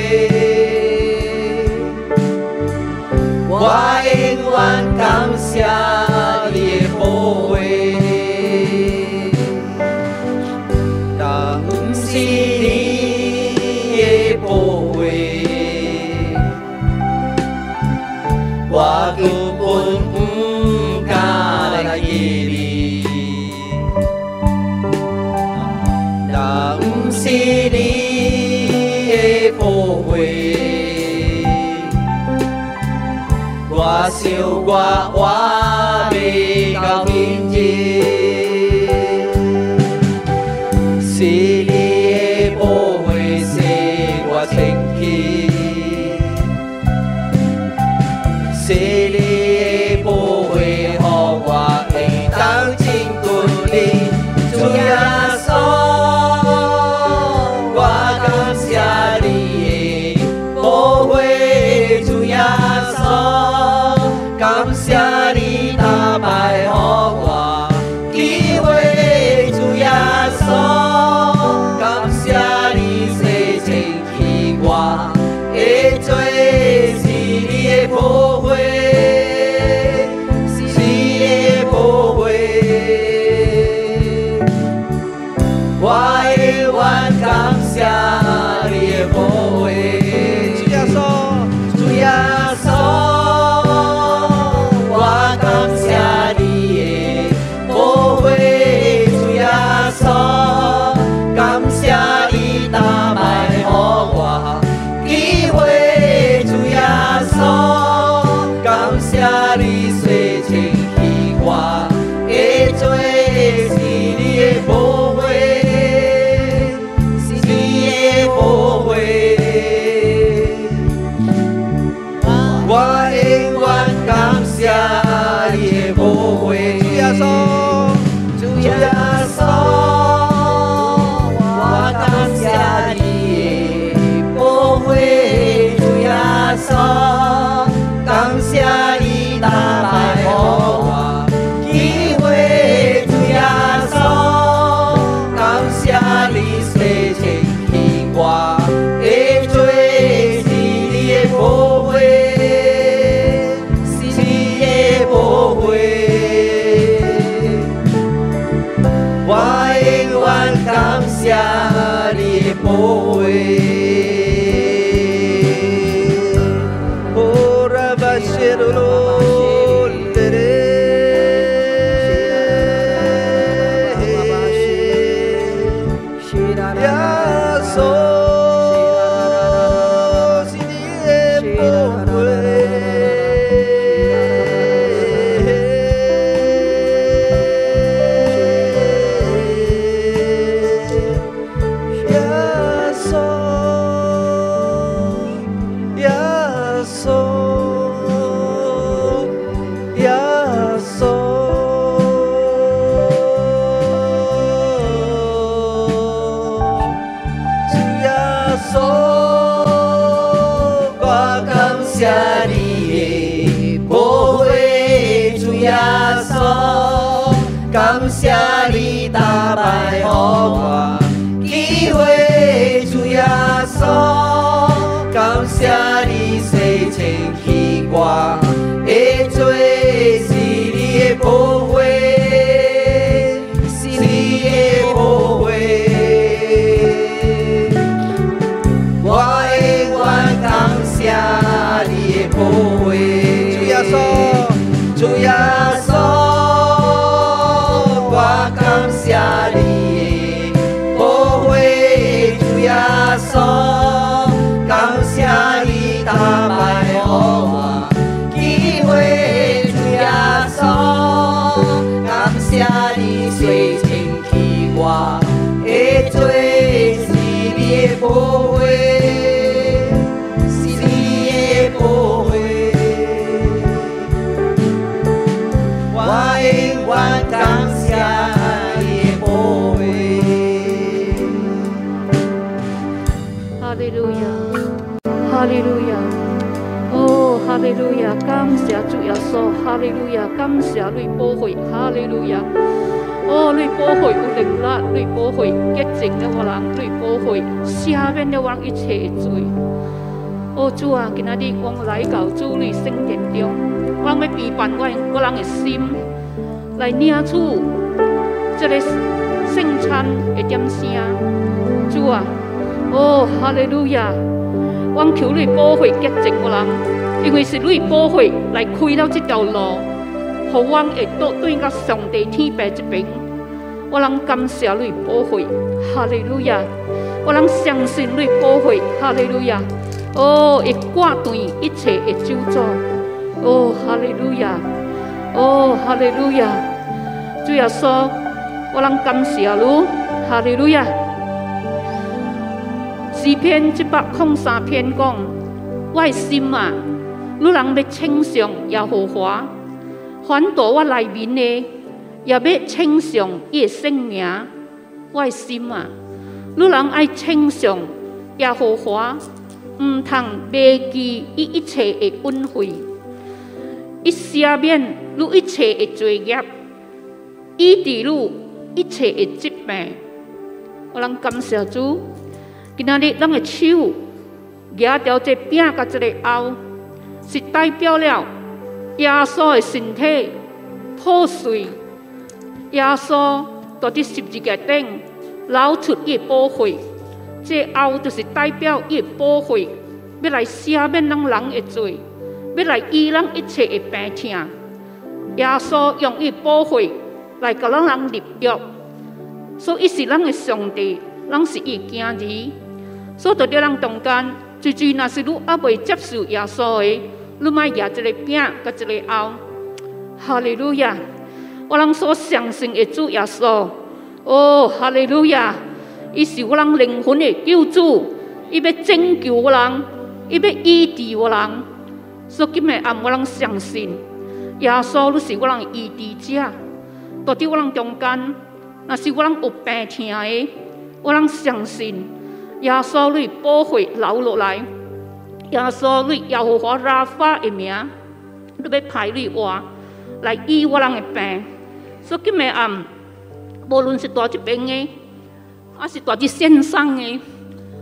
Yeah. 我活。感谢你洗清去我的罪，是你的宝贝，是你的宝贝，我永远感谢你的宝贝。哈利路亚，哈利路亚，哦，哈利路亚，感谢主耶稣，哈利路亚，感谢你保惠，哈利路亚。哦，你保惠有力力，你保惠潔淨的我人，你保惠赦免了我人一切的罪。哦，主啊，今仔日我来到主你聖殿中，我要陪伴我我人的心，來領取这个圣餐的點聲。主啊！哦，哈利路亚！我求你保惠潔淨我人，因为是你保惠來開了这条路，互我會倒對到上帝天父這邊。我能感谢你保惠，哈利路亚！我能相信你保惠，哈利路亚！哦，会挂断一切的诅咒。哦，哈利路亚！哦，哈利路亚！主耶穌，我能感谢你，哈利路亞！詩篇一百空三篇讲：我的心啊，你人要稱頌耶和华，反倒我内面的也要称上伊的聖名。我的心啊，女人爱称上耶和華，毋通忘记伊一切的恩惠，伊赦免汝一切的罪孽，醫治汝一切的疾病。我人感谢主。今仔日，咱的手举着这饼甲这个凹，是代表了耶稣的身体破碎。耶稣在这十字架顶流出伊的宝血，这后就是代表伊的宝血，要来赦免咱人的罪，要来医咱一切的病痛。耶稣用伊的宝血来给咱人立约，所以是咱的上帝，咱是伊的囝儿。所以在咱中间，最最若是你还未接受耶稣的，你莫拿这个饼甲这个凹。哈利路亚！我人所相信的主耶稣，哦，哈利路亚！伊是我人灵魂的救主，伊要拯救我人，伊要医治我人。所以今日暗我人相信，耶稣你是我人医治者。到伫我人中间，若是我人有病痛的，我人相信。耶稣你保惠流落来，耶稣你耶和华拉法的名，你要派你话来医我人的病。所以今日暗，无论是大这边的，还是大这线上的，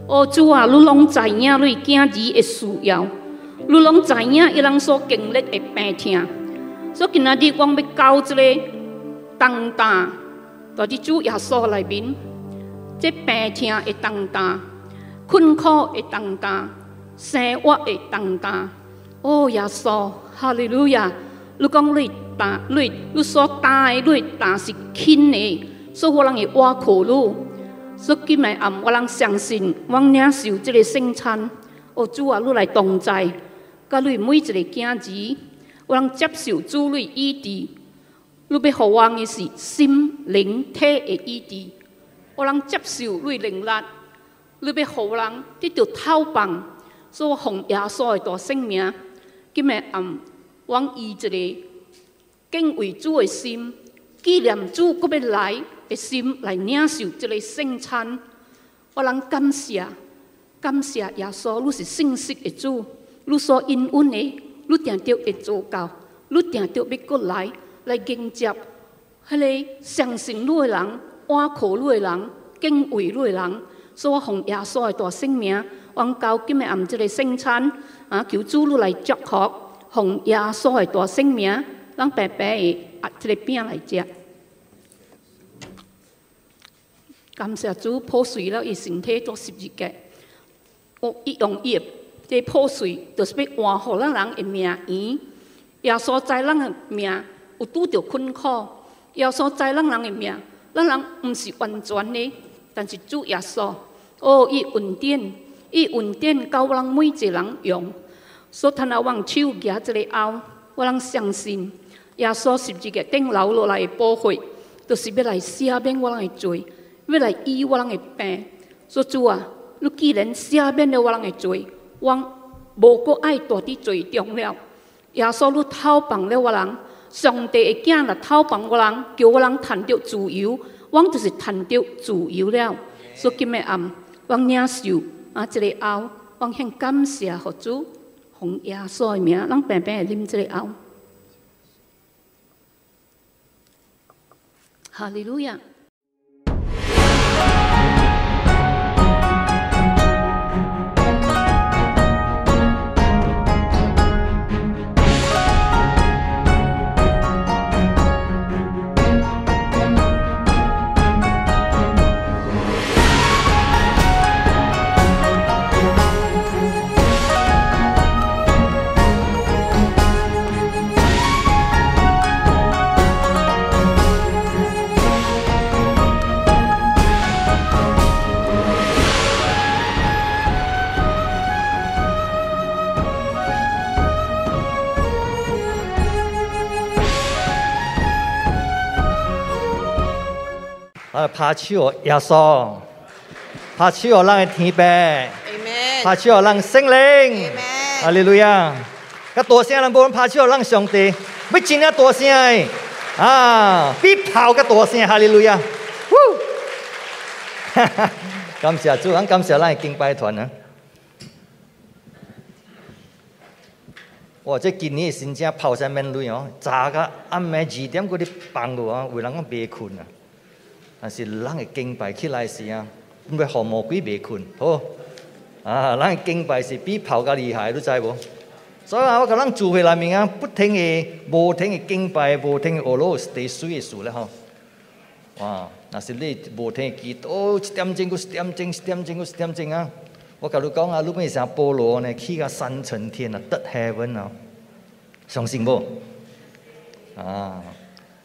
哦主啊，你拢知影你今日的需要，你拢知影伊人所经历的病痛。所以今仔日我要教这个重担，在这主耶稣内面。这病痛会重担，困苦会重担，生活会重担。哦，耶稣，哈利路亚！你讲你担，你你所担的，你担是轻的，所以我人会挖苦你。所以今日暗，我人相信，我领受这个圣餐。哦，主啊，你来同在，甲你每一个囝儿，有人接受主类医治，你要互望的是心灵体的医治。有人接受你灵力，你要互人得到透棒，所以奉耶稣的大圣名，今日暗往以一个敬畏主的心，纪念主搁要来的心来领受这个圣餐。我人感谢，感谢耶稣，你是信实的主。你所应允的，你定着会做到，你定着要过来来迎接，迄个相信你的人，安靠你的人，敬畏你的人，所以奉耶稣的大圣名，往交今日暗这个圣餐，啊，求主你来祝福，奉耶稣的大生命，让白白的压这个饼来食。感谢主破碎了伊身体做十字架，我一用一。这破碎，就是要换好咱人的命圆。耶稣在咱的命有拄着困苦，耶稣在咱人的命，咱人毋是完全的，但是主耶稣，哦，伊稳定，伊稳定，教咱每一个人用。所以，他那往手举一个后，我人相信耶稣是一个顶流落来的宝血，就是要来赦免我人的罪，要来医我人的病。所以主啊，你既然赦免了我人的罪，我无过爱大伫最重了，耶稣你偷放了我人，上帝的囝来偷放我人，叫我人谈着自由，我就是谈着自由了。所以今日暗，我领受啊，这个后，我向感谢佛主，奉耶稣的名，咱平平的啉这个后。哈利路亚。啊，拍手耶稣，拍手让天父，拍手让圣灵，阿利路亚！个大声人无人拍手让上帝，要真啊大声诶！啊，比跑个大声，哈利路亚！哈哈，感谢主，感谢咱敬拜团啊！哇，这今年真正跑山面累哦，早个暗暝二点嗰啲放落啊，为人讲别困啊。但是人嘅敬拜起来时啊，唔会好魔鬼别困，好啊！人嘅敬拜是比跑较厉害，你知无？所以啊，我甲咱聚会内面啊，不停嘅、无停嘅敬拜，无停嘅俄罗斯地水嘅事咧，吼！哇！那是你无停嘅祈祷，一点钟，一点钟，一点钟，一点钟啊！我甲你讲啊，你咩像菠萝呢？去个三层天啊，得 heaven 啊！相信无？啊！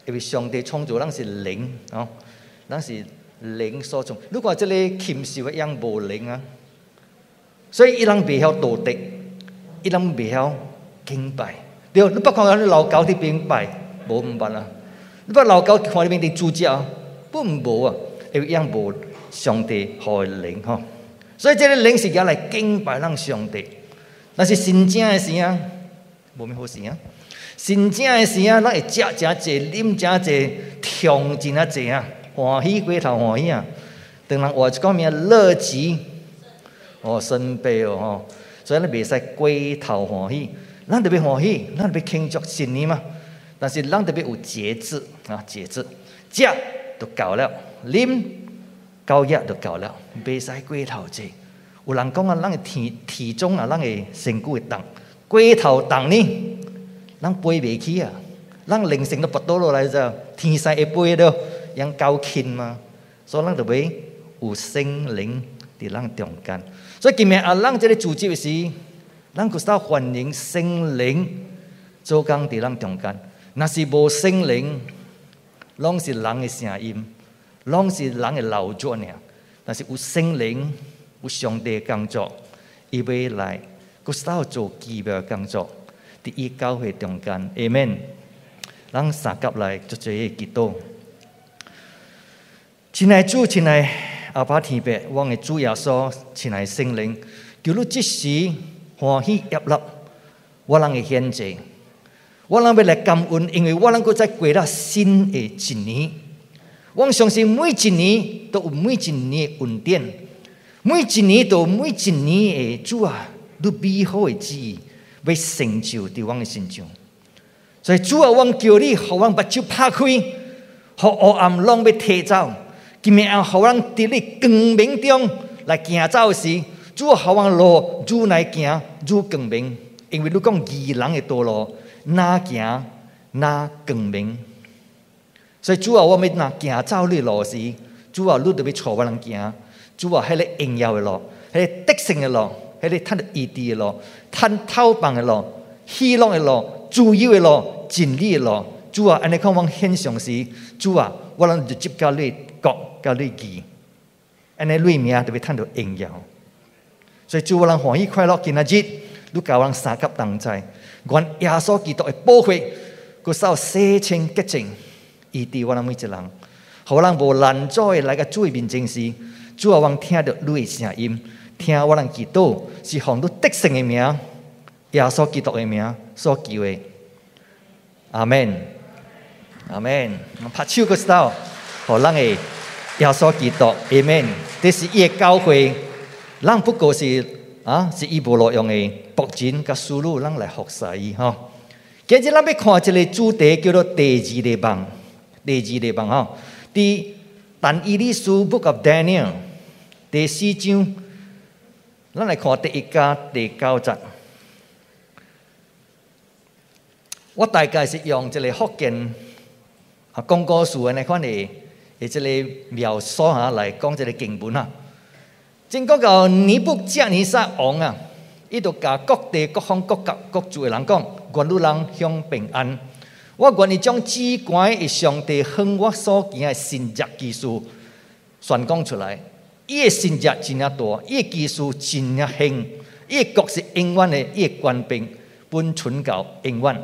因为上帝创造咱是灵啊！那是灵所种。如果这里禽兽一样无灵啊，所以伊人未晓道德，伊人未晓敬拜。对，你不看人老狗伫敬拜，无唔办啊。你不老狗看里面的主教，不唔无啊，因为一样无上帝害灵吼。所以这个灵是要来敬拜咱上帝。那是真正的事啊，无咩好事啊。真正的事啊，咱会食真济，啉真济，听真啊济啊。欢喜过头欢喜啊！当人话一个名乐极哦，身悲哦吼，所以咱袂使过头欢喜。咱特别欢喜，咱特别庆祝新年嘛。但是咱特别有节制啊，节制，食就够了，啉够热就够了，袂使过头济。有人讲啊，咱的体体重啊，咱的身躯会重，过头重呢，咱背袂起啊，咱灵性都拔倒落来就天生会背了。养高清吗？所以，咱就为有心灵伫咱中间。所以，今日啊，咱这个组织是，咱就是要欢迎心灵做工伫咱中间。若是无心灵，拢是人的声音，拢是人的劳作呢。但是有心灵，有上帝的工作，伊未来，佮是要做基本的工作。伫伊教会中间，阿门。咱三甲来做，就做祈祷。亲爱主，亲爱阿爸天父，我的主耶稣，亲爱圣灵，求你即时欢喜悦乐我人的献祭，我人要来感恩，因为我能够再过了新的一年。我相信每一年都有每一年的恩典，每一年都有每一年的主啊，都美好的旨意要成就伫我的心上。所以主啊，我叫你，互我目睭拍开，互黑暗拢要退走。今日啊，互我伫你光明中来行走时，主啊，互我路如来行如光明，因为你讲义人的道路哪行哪光明。所以主啊，我们若行走你路时，主啊，你就要带我人行。主啊，迄个荣耀的路，迄个得胜的路，迄个趁义地的路，趁透棒的路，喜乐的路，自由的路，真理的路。主啊，安尼看我献上时，主啊，我人就接交你国，交你义，安尼里面就要趁到荣耀。所以主我人欢喜快乐，今仔日你教我人三甲同在，愿耶稣基督的保护，佮受洗清洁净。伊伫我们每一人，互人无拦阻的来个主面前时，主啊，望听到你的声音，听我人祈祷，是奉你得胜的名，耶稣基督的名所求的。阿门，阿门。拍手个时候，互人的耶稣基督，阿门。这是伊的教会，咱不过是啊，是伊无路用的仆人甲思路，咱来服侍伊吼。今日咱要看一个主题，叫做第二个梦。第二地方吼，伫但以理书 Book of Daniel 第四章，咱来看第一家第九集。我大概是用一个福建啊讲故事的那款的，诶，这个描述下来讲这个经文啊。正讲到尼布甲尼撒王啊，伊就甲各地各方各国各族的人讲，愿汝人享平安。我愿意将至关的上帝向我所行的神迹技术宣讲出来。伊的神迹真啊大，伊的技术真啊兴，伊的国是永远的，伊的官兵本存到永远。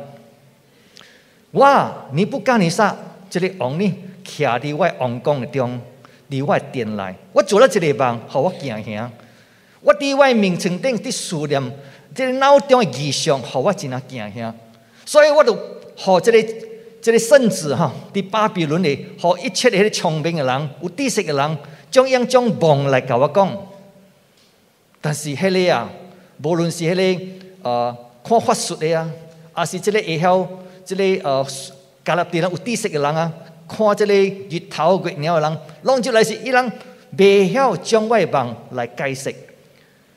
我尼布甲尼撒这个王呢，徛伫我王宫中，伫我殿内。我做了一个梦，互我惊吓。我伫我名床顶伫思念，这个脑中的异象，互我真啊惊吓。所以我就。和这个这个圣子哈，伫巴比伦里，和一切迄个聪明的人、有知识的人，将样将梦来甲我讲。但是迄个啊，无论是迄个呃看法术的啊，还是这个会晓这个呃加勒底人有知识的人啊，看这个日头月鸟的人，拢就来是伊人未晓将我梦来解释。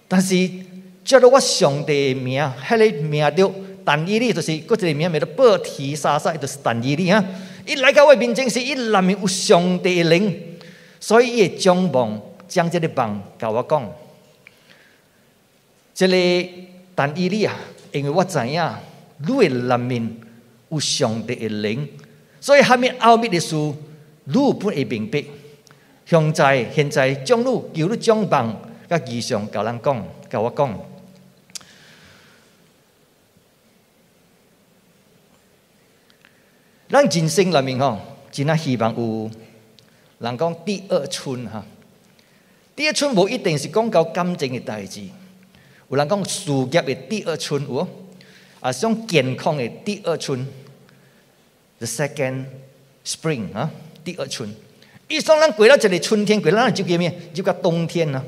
但是叫做我上帝的名，迄个名着。但以理就是嗰一个名，叫做波提沙撒，就是但以理啊！伊来到我面前时，伊内面有上帝灵，所以伊将梦将这个梦甲我讲。这个但以理啊，因为我知影你的内面有上帝的灵，所以下面奥秘的事，你不会明白。现在现在将你叫你将梦甲异象甲人讲，甲我讲。咱人生里面吼，真啊希望有人讲第二春哈。第二春无一定是讲到感情的代志，有人讲事业的第二春有，啊，种健康的第二春，the second spring 啊，第二春。一双人过了一个春天，过了就叫咩？就叫冬天啊，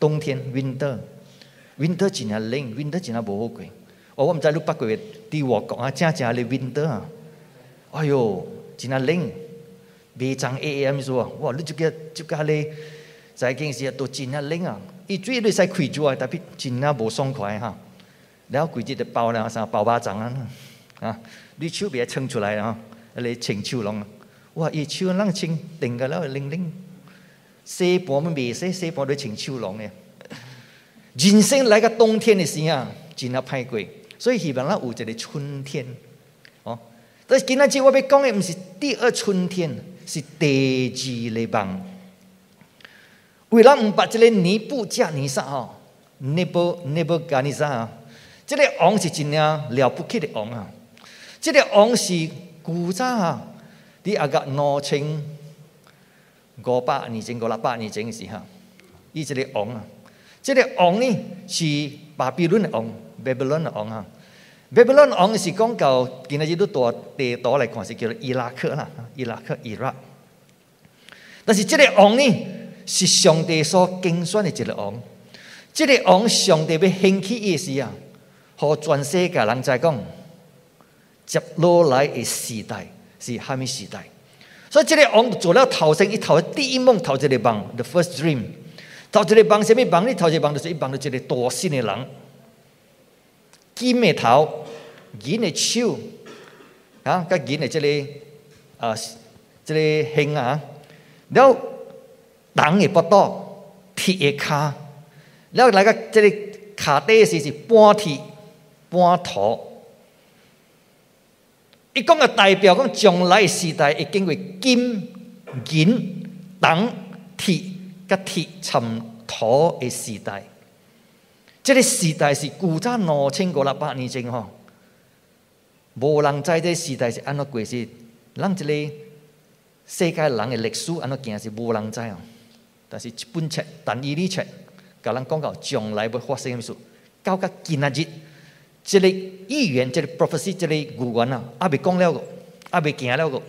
冬天 winter，winter 真啊冷，winter 真啊无好过。哦，我唔知你八个月伫外国啊，正正的 winter 啊。哎哟，真啊冷，未长 A M 说，哇，你就个就个咧，在件事都真啊冷啊！伊最你使开住啊，特别真啊无爽快哈。然后规日就包两啥包巴掌啊，啊，你手别撑出来啊，来清手龙！哇，伊手啷清，定个了冷冷，西半么未洗，西半都清手龙呢。人生来个冬天的时啊，真啊歹过，所以希望咱有一个春天。哦但是今仔日我要讲的，毋是第二春天，是第二个梦。为了毋把这个尼布甲尼撒吼，尼布尼布甲尼撒啊，这个王是真正了不起的王啊！这个王是古早啊，伫阿个两千五百年前、五六百年前时哈，伊这个王啊，这个王呢是巴比伦的王，巴比伦的王啊。巴比伦王是讲到今日都大地图来看是叫做伊拉克啦，伊拉克、伊拉克。但是这个王呢，是上帝所精选的一个王。这个王，上帝要兴起意思啊，和全世界人在讲，接落来的时代是虾米时代？所以这个王做了头生一头第一梦，头一个梦，the first dream。头一个梦什么梦你？头一个梦就是一梦到一个大新的人，金的头，银的手，啊，甲银的这个啊，这个胸啊。然后人的腹肚，铁的骹，然后来个这个卡底是是半铁半土。伊讲个代表讲将来时代会经过金银铜铁甲铁掺土的时代。这个时代是古早两千五六百年前吼，无人知即个时代是安怎过是，咱即个。世界人的历史安怎行是无人知哦，但是一本册，但以理册，甲咱讲到将来要发生什么事，到甲今仔日，这个预言，这个 prophecy，这个预言啊，还未讲了个，还未行了个。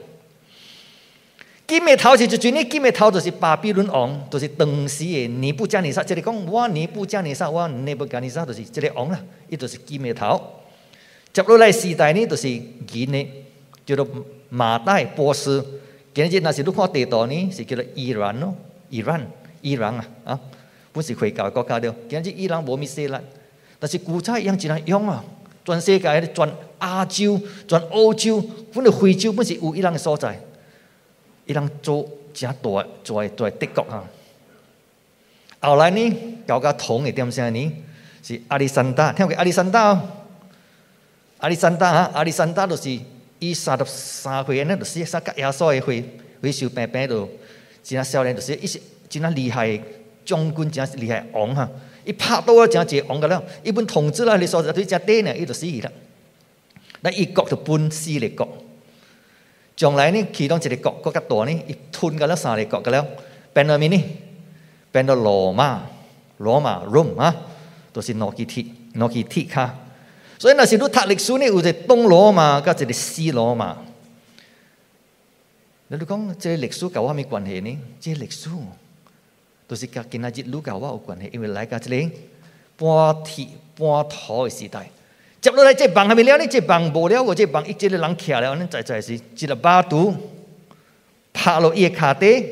金的头是就阵呢，金的头就是巴比伦王，就是当时的尼布加尼撒，这里讲我尼布加尼撒，我尼布加尼撒就是这个王啦，伊就是金的头。接落来时代呢，就是银的，叫做马代波斯。今日那是你看地图呢，是叫做伊朗咯，伊朗，伊朗啊，啊，不是回教国家的。今日伊朗无咪势力，但是古早一样只能用啊，全世界、全亚洲、全欧洲，本来非洲本是有伊人的所在，伊人做真大、做大帝国啊。后来呢，搞个同的点啥呢？是亚历山大，听过亚历山大？哦亚历山大啊，亚历山大就是。伊三十三岁呢，就是三甲耶稣的会会受病病到，真啊少年就是伊是真啊厉害将军，真厉害王哈！伊拍倒啊，真济王个了，伊本统治啦，你说对只底呢，伊就死去了。那伊国就分四个国，将来呢，其中一个国国较大呢，伊吞个了三个国个了，变到咩呢？变到罗马，罗马 Rome 啊，都是诺基铁，诺基铁卡。所以那是你读历史呢，有一个东罗马，甲一个西罗马。你讲这历史甲我咩关系呢？这历史都是甲今仔日愈甲我有关系，因为来甲一个半铁半土的时代。接落来这棒还没了呢，这棒无了，我这棒一这个人徛了，呢在在是一个巴肚拍落伊卡底，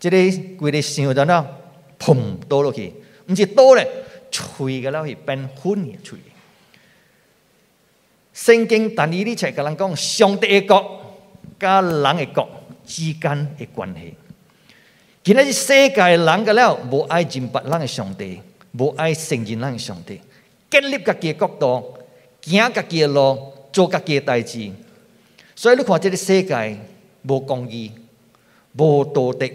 这个规个想着呢，砰倒落去，毋是倒咧，吹个了去变粉嘅吹。圣经但以理册甲人讲，上帝的国甲人的国之间的关系。今日世界人个了，无爱敬拜人的上帝，无爱承认人的上帝，建立家己的国度，行家己的路，做家己的代志。所以你看，这个世界无公义，无道德，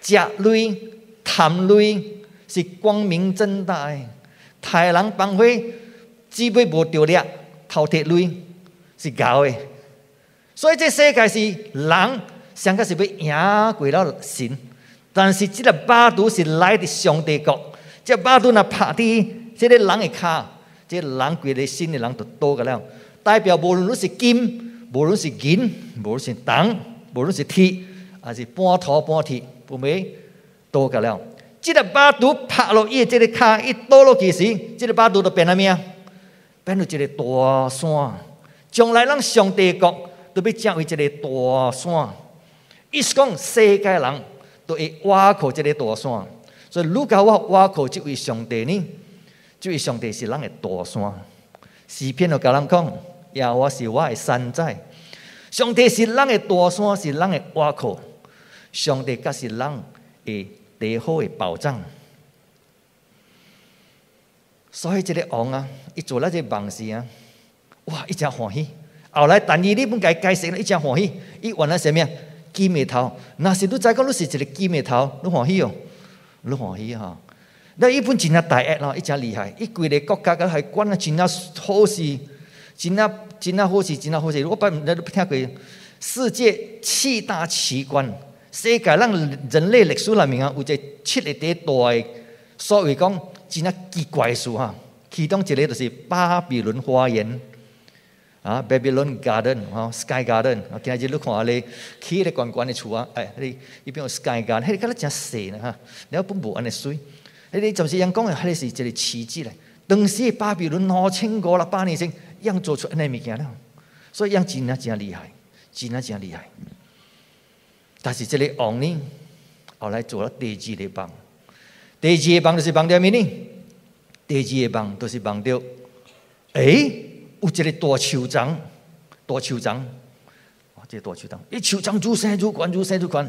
食累贪累是光明正大的，太人放火只杯无丢了。饕餮类是假的，所以这世界是人上个是要赢过了神，但是这个巴肚是来的上帝国，这巴肚那拍的这个人的卡，这人过的心的人就多个了，代表无论是金，无论是银，无论是铜，无论是铁，还是半土半铁，不没多个了。这个巴肚拍落去，这个卡一倒落去时，这个巴肚就变了咩？变做一个大山，将来咱上帝国都要成为一个大山。意思讲，世界人都会挖苦这个大山。所以，如果我挖苦这位上帝呢？这位上帝是咱的大山。诗篇就甲人讲：，呀，我是我的山寨。上帝是咱的大山，是咱的挖苦。上帝才是咱的最好的保障。所以这个王啊，一做那些梦事啊，哇，一真欢喜。后来，但伊你本该解释了，一真欢喜。伊原来什么？金眉头，那是你再讲，你是一个金眉头，你欢喜哦，你欢喜哈。那一本真啊大压咯，一真厉害，一规个国家个海关啊，真啊好事，真啊真啊好事，真啊好事。我不你都听过世界七大奇观，世界让人类历史里面啊，有只七个第大的，所谓讲真啊奇怪事哈。其中一个就是巴比伦花园。啊，Babylon Garden，哈，Sky Garden，我，今日你看下你起咧观光的厝啊，哎，你伊边有 Sky Garden，迄个敢若真细呢哈，你要本无安尼水，迄个就是人讲的，迄个是一个奇迹咧。当时巴比伦两千五六百年前，样做出安尼物件了，所以样真啊真厉害，真啊真厉害。但是这个王呢，后来做了第二个帮，第二个帮就是帮着咩呢？第二个帮都是帮着，诶。有一个大酋长，大酋长，哦，这个大酋长，伊酋长如山如关，如山如关，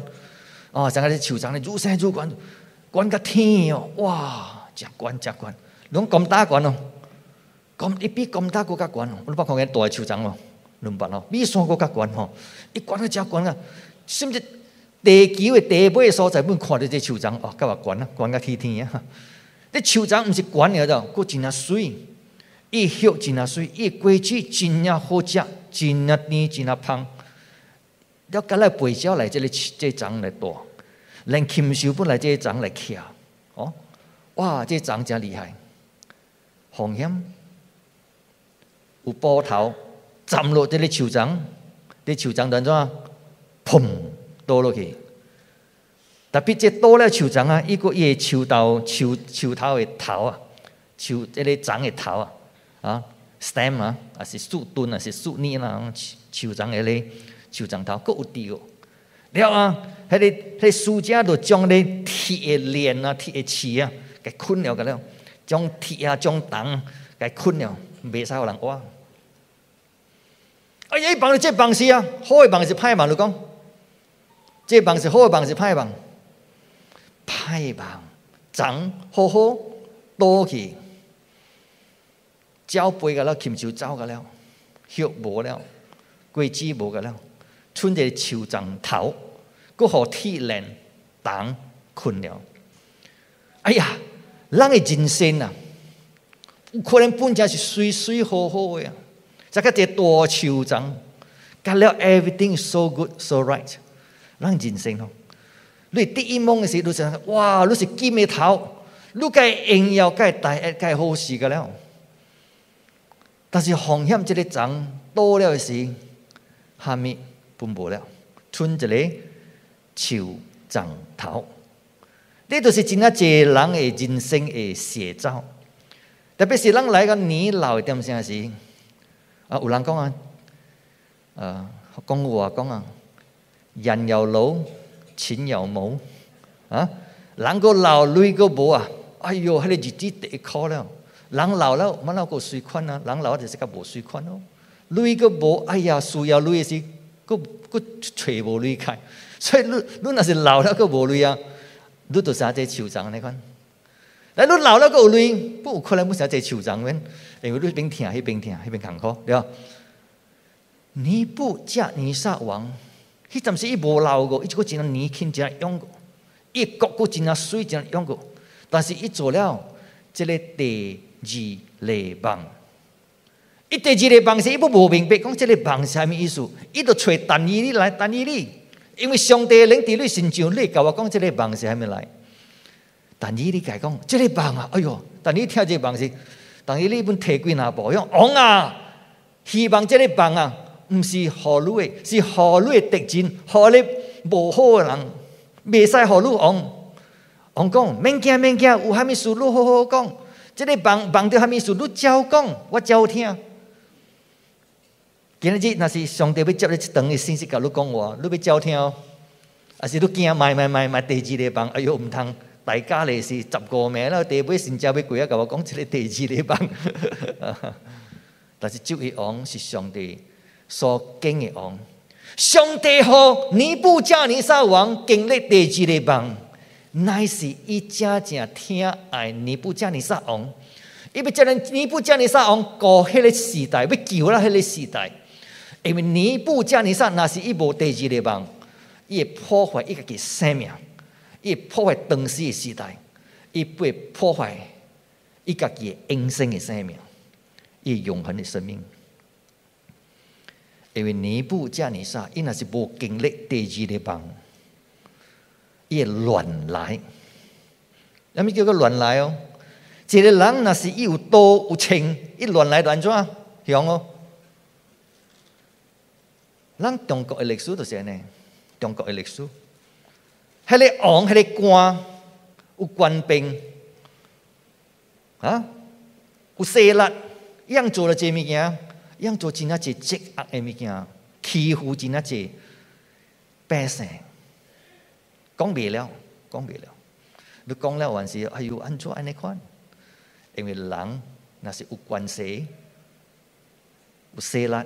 哦，像个是酋长咧，如山如关，关个天哦，哇，真关真关，拢咁大关哦，咁一比咁大国家关哦，我都包括个大酋长哦，两百哦，比山国家关哦，一关个真关啊，甚至地球的地尾所在，本看到这酋长哦，甲话关啊，关个天天啊，这酋长毋是关了的，佫真啊水。伊肉真啊水，伊规矩真啊好食，真啊甜，真啊香。了，甲来背鸟来，这里这长来大，连禽兽本来这长来徛，哦，哇，这长真厉害，风险有波头，站落这里树长，这树长当中，砰倒落去。特别这倒了树长啊，一个叶树头、树树头的头啊，树这里长的头啊。啊，stem 啊，还是树墩啊，是树叶啦，树长个咧，树长头各有地哦。了啊，迄个迄树家就将咧铁的链啊、铁的刺啊，给捆了个了，将铁啊、将藤给捆了，袂使互人挖。哎呀，帮你这帮是啊，好的帮是歹帮，你讲，这帮是好的帮是歹帮，歹帮长好好多去。鸟飞个了，禽兽走个了，血无了，龟子无个了，剩一个树长头，佮互铁链当困了。哎呀，咱的人生啊，有可能本家是水水好好的啊，再个这大树长，搞了 everything so good so right，人人生哦，你第一梦的时，你想哇，你是金的头，你该荣耀该大该好事个了。但是风险这个长多了时，下面分无了，剩一个树长头，这就是真啊！济人的人生的写照。特别是咱来个年老一点时时，啊，有人讲啊，啊，讲话讲啊，人又老，钱又冇，啊，人个老，累个无啊，哎哟，迄个日子得苦了。人老了，乜老个水款啊？人老就是个无水款咯。累个无，哎呀，需要累时，个个找无累开。所以你你那是老了个无累啊，你都啥在酋长那款。但你老了个有累，不可能不啥在酋长面，因为你边听，迄边听，迄边艰苦，对吧？尼布甲尼撒王，迄阵时伊无老过，伊就个真年轻，真勇过，伊国个真水，真勇过，但是伊做了这个地。二类棒，伊第二个棒是伊不无明白，讲即个棒是啥物意思？伊就找但以理来但以理，因为上帝领伫你身上，你甲我讲即个棒是啥物来？但以理甲讲这个棒啊，哎哟，但你听即个棒是，但以理本提几若步，用王啊，希望即个棒啊，毋是何女的，是何女的敌人，何你无好的人，未使何女王。王讲免惊免惊，有啥物事你好好讲。这个帮帮着虾米事？你照讲，我照听。今日那是上帝要接你一长的信息，甲你讲话，你要照听。还是你惊买买买买第二个帮？哎哟，毋通大家咧是十个名了，第尾先交俾贵啊，甲我讲这个第二个帮。但是这位王是上帝所敬的王，上帝和尼布加尼撒王经历第二个帮。乃是伊真正听爱尼布甲尼撒王，因为这人尼布甲尼撒王过迄个时代，要救了迄个时代。因为尼布甲尼撒那是伊无第二个王，伊会破坏一个嘅生命，伊会破坏当时的时代。伊被破坏伊家己的永生的生命，伊永恒的生命。因为尼布加尼撒，伊那是无经历第二的帮，伊乱来，那么叫个乱来哦。一个人那是伊有多有钱，伊乱来乱怎？像哦，咱中国的历史就是安尼，中国的历史，迄个王，迄个官，有官兵，啊，有势力，一样做了这物件。样做真啊济极恶的物件，欺负真啊济百姓，讲未了，讲未了。你讲了还是哎呦，安怎安尼款？因为人那是有关系、有势力，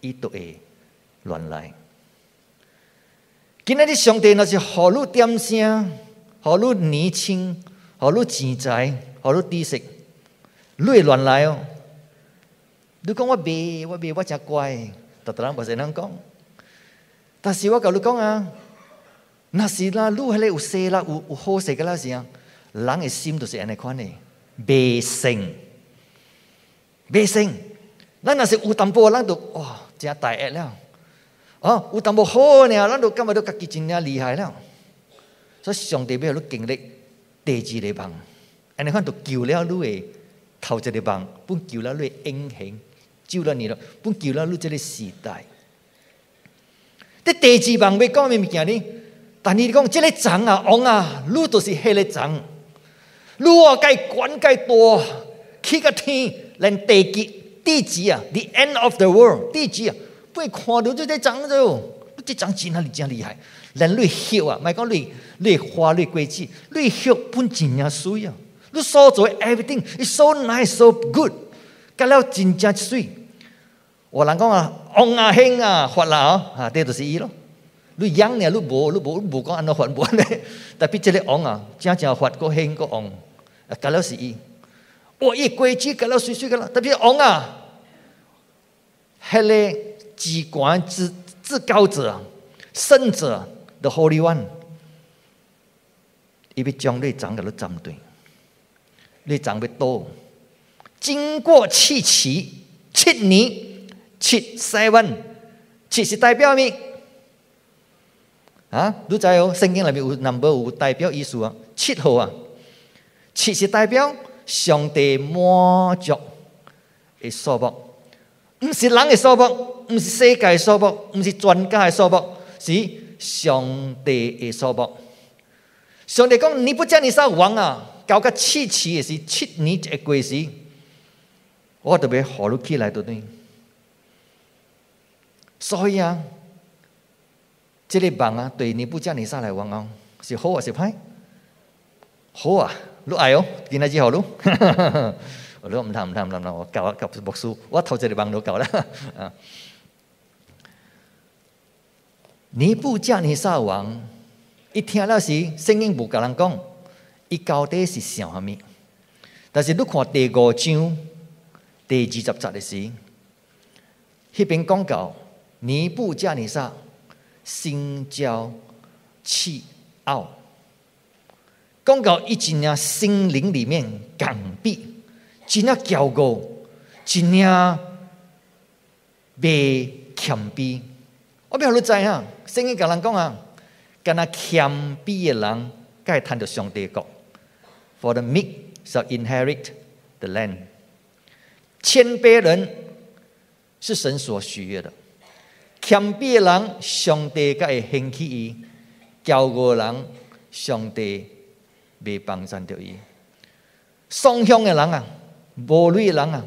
伊都会乱来。今仔日上帝那是何路点声，何路年轻，何路钱财，何路知识，你会乱来哦。你讲我未，我未，我真乖，特特人无使能讲。但是我甲你讲啊，那是啦，愈迄个有势啦，有有好势个啦是啊，人诶心都是安尼款诶，未信，未信。咱若是有淡薄，咱就哇，真大压了。哦，有淡薄好呢，咱就感觉到家己真正厉害了。所以上帝要你经历第二个棒，安尼款就救了你诶头一个棒，不救了你英雄。救了你了，不救了你这个时代。这第二棒要讲咩物件呢？但你讲这个长啊、王啊，你都是迄个长，你啊该管该多，起个天连地级地级啊，the end of the world 地级啊，不会看到这个长就，这长真啊，你真厉害，连你血啊，咪讲你你花你规矩，你血本真啊水啊，你所做 everything is so nice so good，干了真正水。我人讲啊，王啊、兴啊、发啦哦，啊，这就是伊咯。你养呢，你无，你无，你无讲安怎发无呢？但比这个王啊，正正发个兴个王，啊，干了是伊。我一规矩干了水水干了，特别王啊，迄个至高至至高者、圣者的 Holy One，伊要将你长个了针对，你长要多，经过七期七年。七 seven，七是代表咩？啊，你知哦？圣经里面有 number 有代表意思啊。七号啊，七是代表上帝满足的数目，唔是人的数目，唔是世界的数目，唔是专家的数目，是上帝的数目。上帝讲：你不叫你撒王啊，搞个七次也是七年一过时，我特别好你起来对不对？所以啊，这个棒啊，对你不叫你上来玩哦，是好还是歹？好啊，你爱哦，今日之后咯，我都唔谈唔谈唔谈我教啊教牧师，我头这个棒都教啦 啊。尼布加尼撒王一听到时，声音不甲人讲，伊到底是想啥物？但是你看第五章第二十节的时，迄边讲到。尼布加尼撒心焦气傲，讲到一真啊心灵里面刚愎，真啊骄傲，真啊被谦卑。我不晓得知啊，圣经甲人讲啊，干那谦卑的人，该谈到上帝国。For the meek shall inherit the land。谦卑人是神所许悦的。谦卑的人，上帝才会兴起伊；骄傲的人，上帝未帮助到伊。双向的人啊，无类的人啊，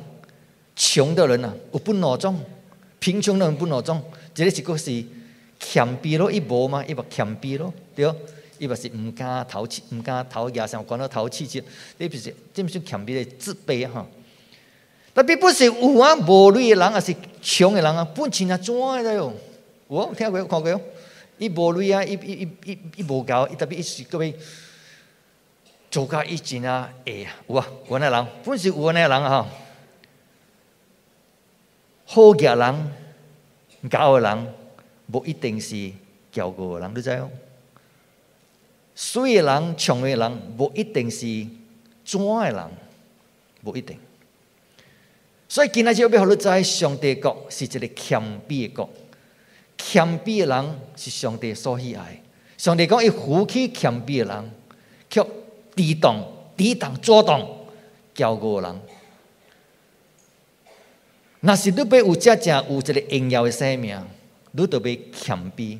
穷的人啊，有不孬种；贫穷的人不孬种。这个是个是谦卑咯，一无嘛，伊把谦卑咯，对，伊把是唔敢头气，唔敢淘牙上，讲到淘气气，你不是，这不是谦卑的自卑哈。特别不是有啊，无类的人啊，是穷的人啊，本钱啊赚的哟。我听过看过，伊无镭啊，伊伊伊伊伊无够，伊特别一时各位做家一钱啊，哎呀，有啊，有那人，本是有那人啊，好嘅人、教嘅人，无一定是教过的人，你知哦。水的人、穷的人，无一定是专的人，无一定。所以今仔日要互你知，上帝国是一个谦卑的国，谦卑的人是上帝所喜爱。上帝讲，伊扶起谦卑的人，却抵挡、抵挡、阻挡骄傲的人。若是你要有真正有一个荣耀的生命，你就要谦卑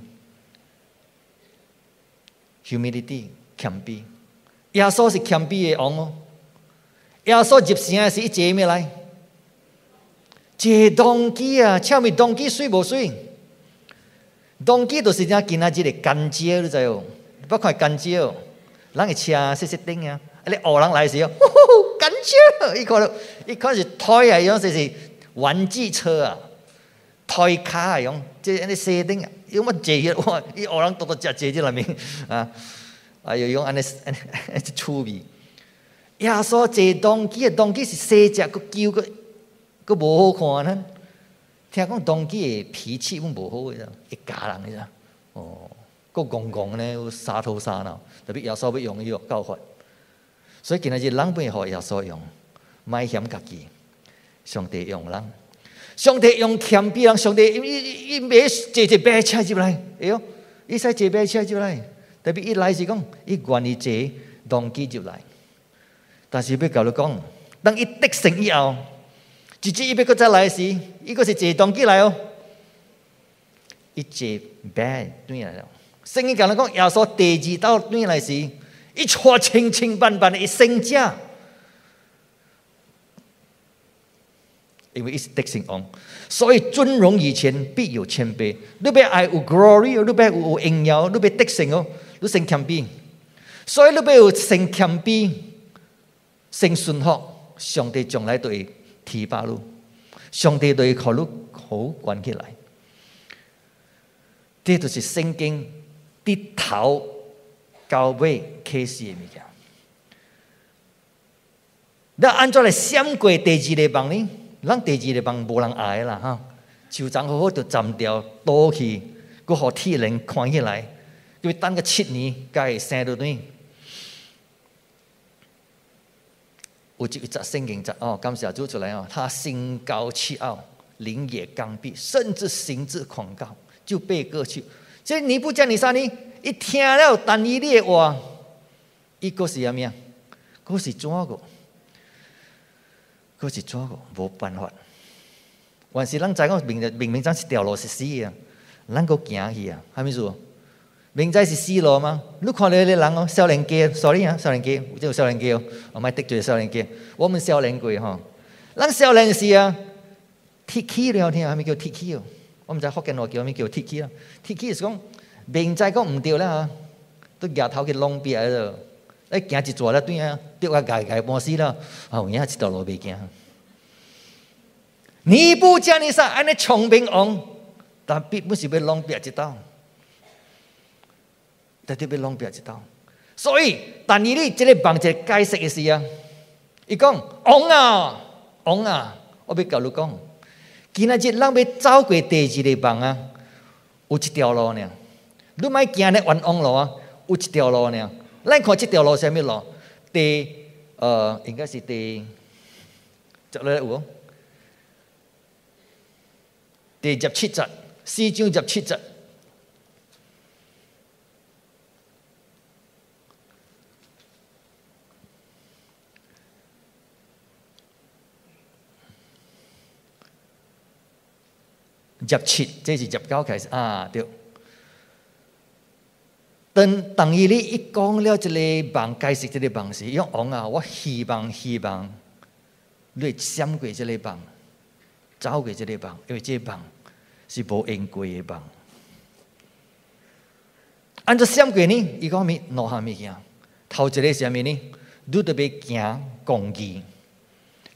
，humility，谦卑。耶稣是谦卑的王哦。耶稣入城是一坐咩来？坐当机啊，超咪当机水无水？当机就是只今仔日的干蕉，你知哦？不看干蕉，人个车细细顶啊，啊你学人来时哦，干蕉，伊看到伊看是推啊，样就是玩具车啊，推卡啊样，即安尼细顶啊，有乜坐起哇？伊学人多多只坐喺内面啊，啊又用安尼安尼安尼趣味。耶稣坐当机啊，当机是细只个叫个。佫无好看呢？听讲当机的脾气阮无好个，一家人个，哦，佫戆戆呢，有沙头沙脑，特别耶稣要用伊个教法，所以今仔日人不互耶稣用，卖嫌家己，上帝用人，上帝用谦卑人，上帝伊伊伊买坐一白车入来，哎哟，伊使坐白车入来，特别伊来是讲，伊愿意坐当机入来，但是要甲你讲，当伊得胜以后。直至伊要搁再来时，伊个是坐动机来哦，伊坐 bad 转来了。圣经讲了讲，耶稣第二道转来时，伊穿清清白白的一身价，因为伊是得胜王，所以尊荣以前必有谦卑。你要爱有 glory，你要有荣耀，你要得胜哦，你先谦卑。所以你要有先谦卑，先顺服，上帝将来对。提拔路，上帝对考虑好关起来，这就是圣经低头高尾开始的物件。那按照来闪过第二个梦呢？咱第二个梦无人爱啦哈，就长好好就斩掉倒去，佮好铁人看起来，因为等个七年，该生到对。有一则圣经在哦，刚才做出来哦，他心高气傲，灵也刚愎，甚至行之狂高，就被割去。这尼布甲尼撒呢，一听了但以理的话，伊个是啥物啊？个是怎个？个是怎个？无办法。还是咱知讲明明明章是掉落是死啊，咱个行去啊，还没做。明仔是死路吗？你看到啲人哦，少年家，sorry 啊，少年家，即係少年家哦，我咪得罪少年家。我們少年貴吼，咱少年時啊，鐵氣了聽，係咪叫鐵氣哦？我唔知福建話叫咩叫鐵氣啊？鐵氣是讲明仔讲唔對啦嚇，都夾頭去弄別喺度，一行一座咧對啊，掉啊界界半死啦，哦，而家一條路未行。尼布甲尼撒安尼聰明王，但必不是要弄別一道。特别弄表一道，所以但你呢，这个帮者解释的是啊，伊讲王啊王啊，我要教你讲，今仔日咱要走过第二个帮啊，有一条路呢，你莫行咧冤枉路啊，有一条路呢，咱看这条路什么路？第呃，应该是第，十来有，第十七集，四章十七集。十七，这是十九开始啊，对。等等于你一讲了这个梦，解释这个梦时，用王啊，我希望希望你闪过这个梦，走过这个梦，因为这梦是无因果的梦。按照闪过呢，伊讲咩？哪项物件？头一个是啥物呢？你特别行公义，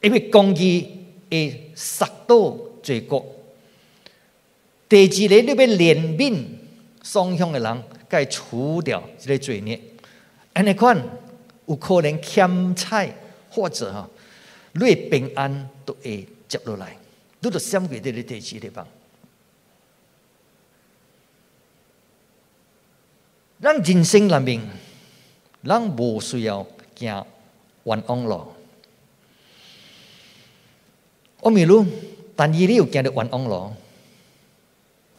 因为公义会杀到罪过。第二个，你要怜悯双向的人，该除掉这个罪孽。安尼款有可能欠债或者哈，你平安都会接落来。你都闪过这个第二地方。咱人生里面咱无需要行冤枉路。我咪如，但伊你有行到冤枉路，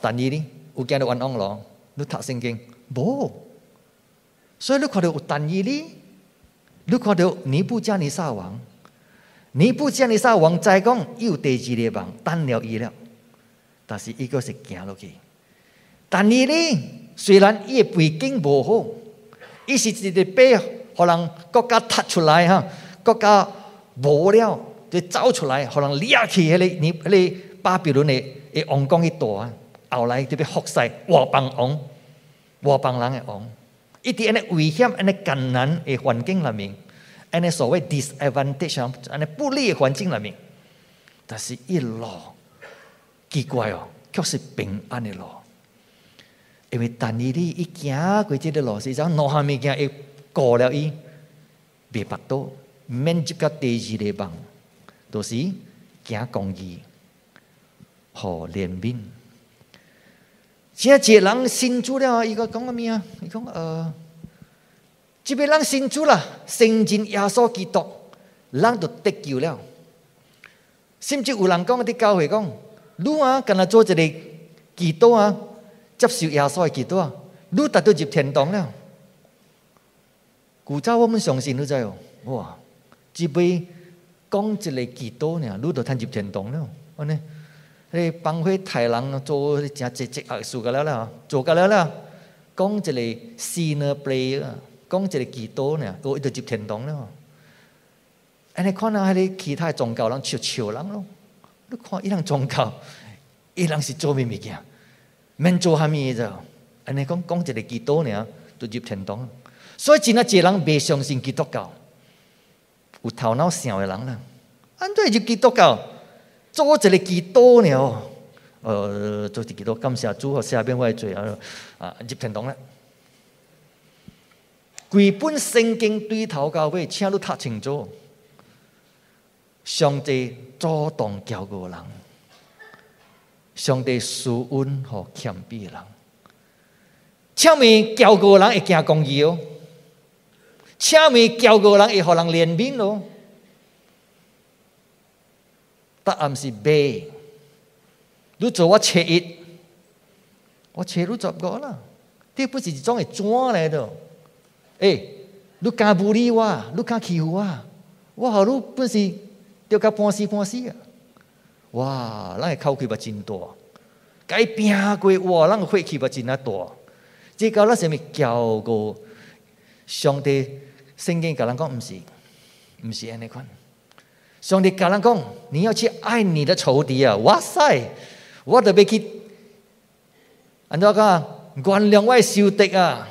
但伊呢有行到冤枉咯，你读圣经无？所以你看到有但伊你，你看到尼布加尼撒王，尼布加尼撒王再讲有第二个王等了伊了，但是伊个是行落去。但伊呢，虽然伊个背景无好，伊是一个被互人国家踢出来哈，国家无了就走出来，互人掠去迄个你迄个巴比伦的的王宫去住啊，后来就被服侍外邦王，外邦人的王，一啲安尼危险、安尼艰难的环境里面，安尼所谓 disadvantage 安尼不利的环境里面，但是一路奇怪哦，却是平安的路。因为但伊你一行过即个路，是讲哪项物件会过了伊，袂巴倒，免接个第二个棒，都是行公义，好怜悯。现在一人信主了，伊个讲个咩啊？伊讲呃，即个人信主了，信进耶稣基督，人就得救了。甚至有人讲啲教会讲，你啊，跟他做一个基督啊。接受耶稣的基督啊，你达到入天堂了。古早我们相信你知哦，哇！只被讲一个基督呢，你就通入天堂了。安尼，迄帮会太人做正积极恶事个了啦，做个了啦。讲一个 sinner player，讲一个基督呢，我就入天堂了。安尼看下迄个其他宗教人笑笑人咯。你看伊人宗教，伊人是做咩物件？免做虾米啫？安尼讲讲一个基督呢，都入天堂。所以真啊，一人未相信基督教，有头脑想的人啦，安怎入基督教？做一个基督呢？呃，做一个基督，感谢主和下边我罪啊啊入天堂啦。规本圣经对头到尾，请你读清楚。上帝主动教过人。上帝施恩和谦卑的人，前面教过人会行公义哦，前面教过人会互人怜悯哦。答案是 B。你做我切一，我切你做过啦。这不是一种的砖来的。哎，你敢不理我，你敢欺负我，我好你本是丢个半死半死啊！哇，咱嘅口气嘛真大，该拼过哇，咱嘅血气嘛真啊大。即个咱是咪教过上帝圣经甲人讲，毋是，毋是安尼款。上帝甲人讲，你要去爱你的仇敌啊！哇塞，我特别去，安怎讲？原谅我仇敌啊！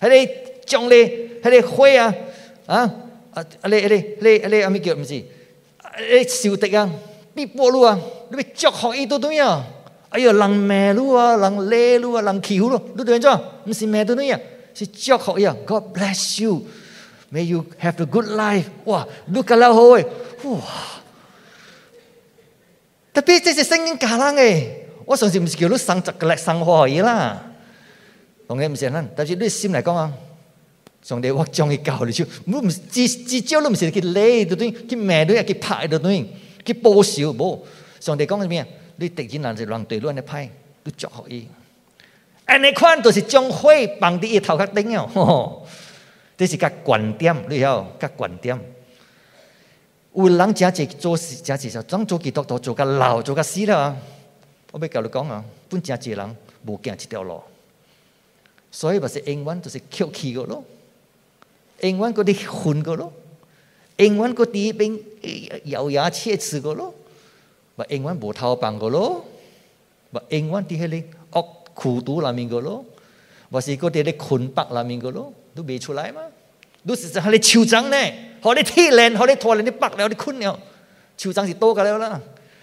迄个将咧，迄个火啊，啊啊，啊咧，啊咧，咧，啊咧，阿咪叫毋是？诶，仇敌啊！你波路啊！你被祝福伊都对啊！哎呀，人骂路啊，人累路啊，人欺负路，你对唔错？唔是骂都对啊，是祝福伊啊！God bless you, may you have a good life。哇，你咁老好诶！哇！特别这些声音家人诶，我上次唔是叫你生十个来生活而已啦。同嘅唔是啦，但是你心嚟讲啊，上帝我将伊教你就，唔至至少都唔是去累都对，去骂都要去拍都对。去报仇无？上帝讲咩？你敌人人是乱对乱的派，你祝福伊。安尼款都是将火放伫伊头壳顶哦。这是个观点，你晓？个观点。有人真济做事，真济就总做基督徒做个老，做个死了。我要教你讲啊，本真济人无行一条路，所以咪是永远都是哭泣个咯，永远嗰啲混个咯。永远个第一边咬牙切齿个咯，话永远无偷棒个咯，话永远伫迄个恶苦毒里面个咯，或是嗰啲咧困白里面个咯，都未出来嘛？都是在你手掌呢，好你铁链，好你拖链，你白了，你困了，手掌是多噶了啦。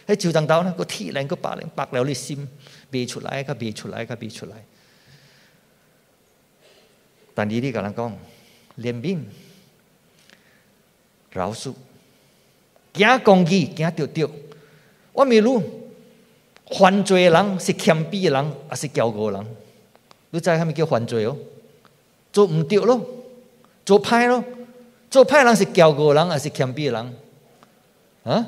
喺手掌刀呢，个铁链个白链白了，你心未出来，佢未出来，佢未出来。但你呢个人讲怜悯。饶恕，惊公义，行着着。我咪如犯罪人是谦卑人，还是骄傲人？你知虾米叫犯罪哦？做唔对咯，做歹咯，做歹人是骄傲人还是谦卑人？啊？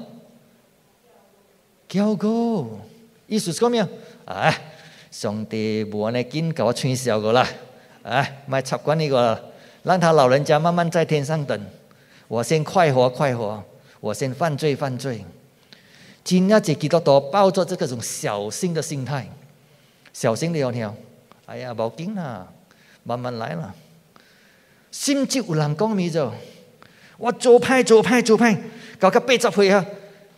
骄傲，意思是讲咩啊？哎，上帝无安尼紧甲我吹箫个啦，哎，莫插管呢个，让他老人家慢慢在天上等，我先快活快活，我先犯罪犯罪。今日只基督徒抱着这个种小心的心态，小心的要听，哎呀，无紧啦，慢慢来啦。甚至有人讲咪就，我做歹做歹做歹，搞到八十岁啊，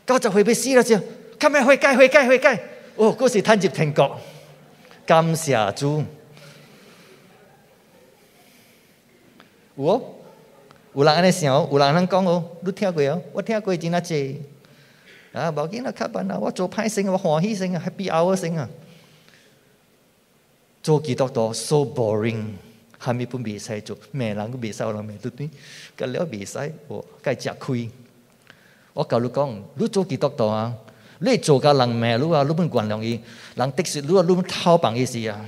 九十岁要死了就，今日悔改悔改悔改，哦，嗰是趁入天国，感谢主。有哦，有人安尼想，有人安尼讲哦，你听过哦？我听过真啊济。啊，无紧啦，较办啦，我做歹生我欢喜生啊，happy hour 生啊。做基督徒 so boring。还没本未使做，咩人都未使人咩对对，咁了未使，我该食亏。我教你讲，你做基督徒啊，你做个人咩路啊，你本原谅伊，人的确，你啊，你本偷帮伊事啊，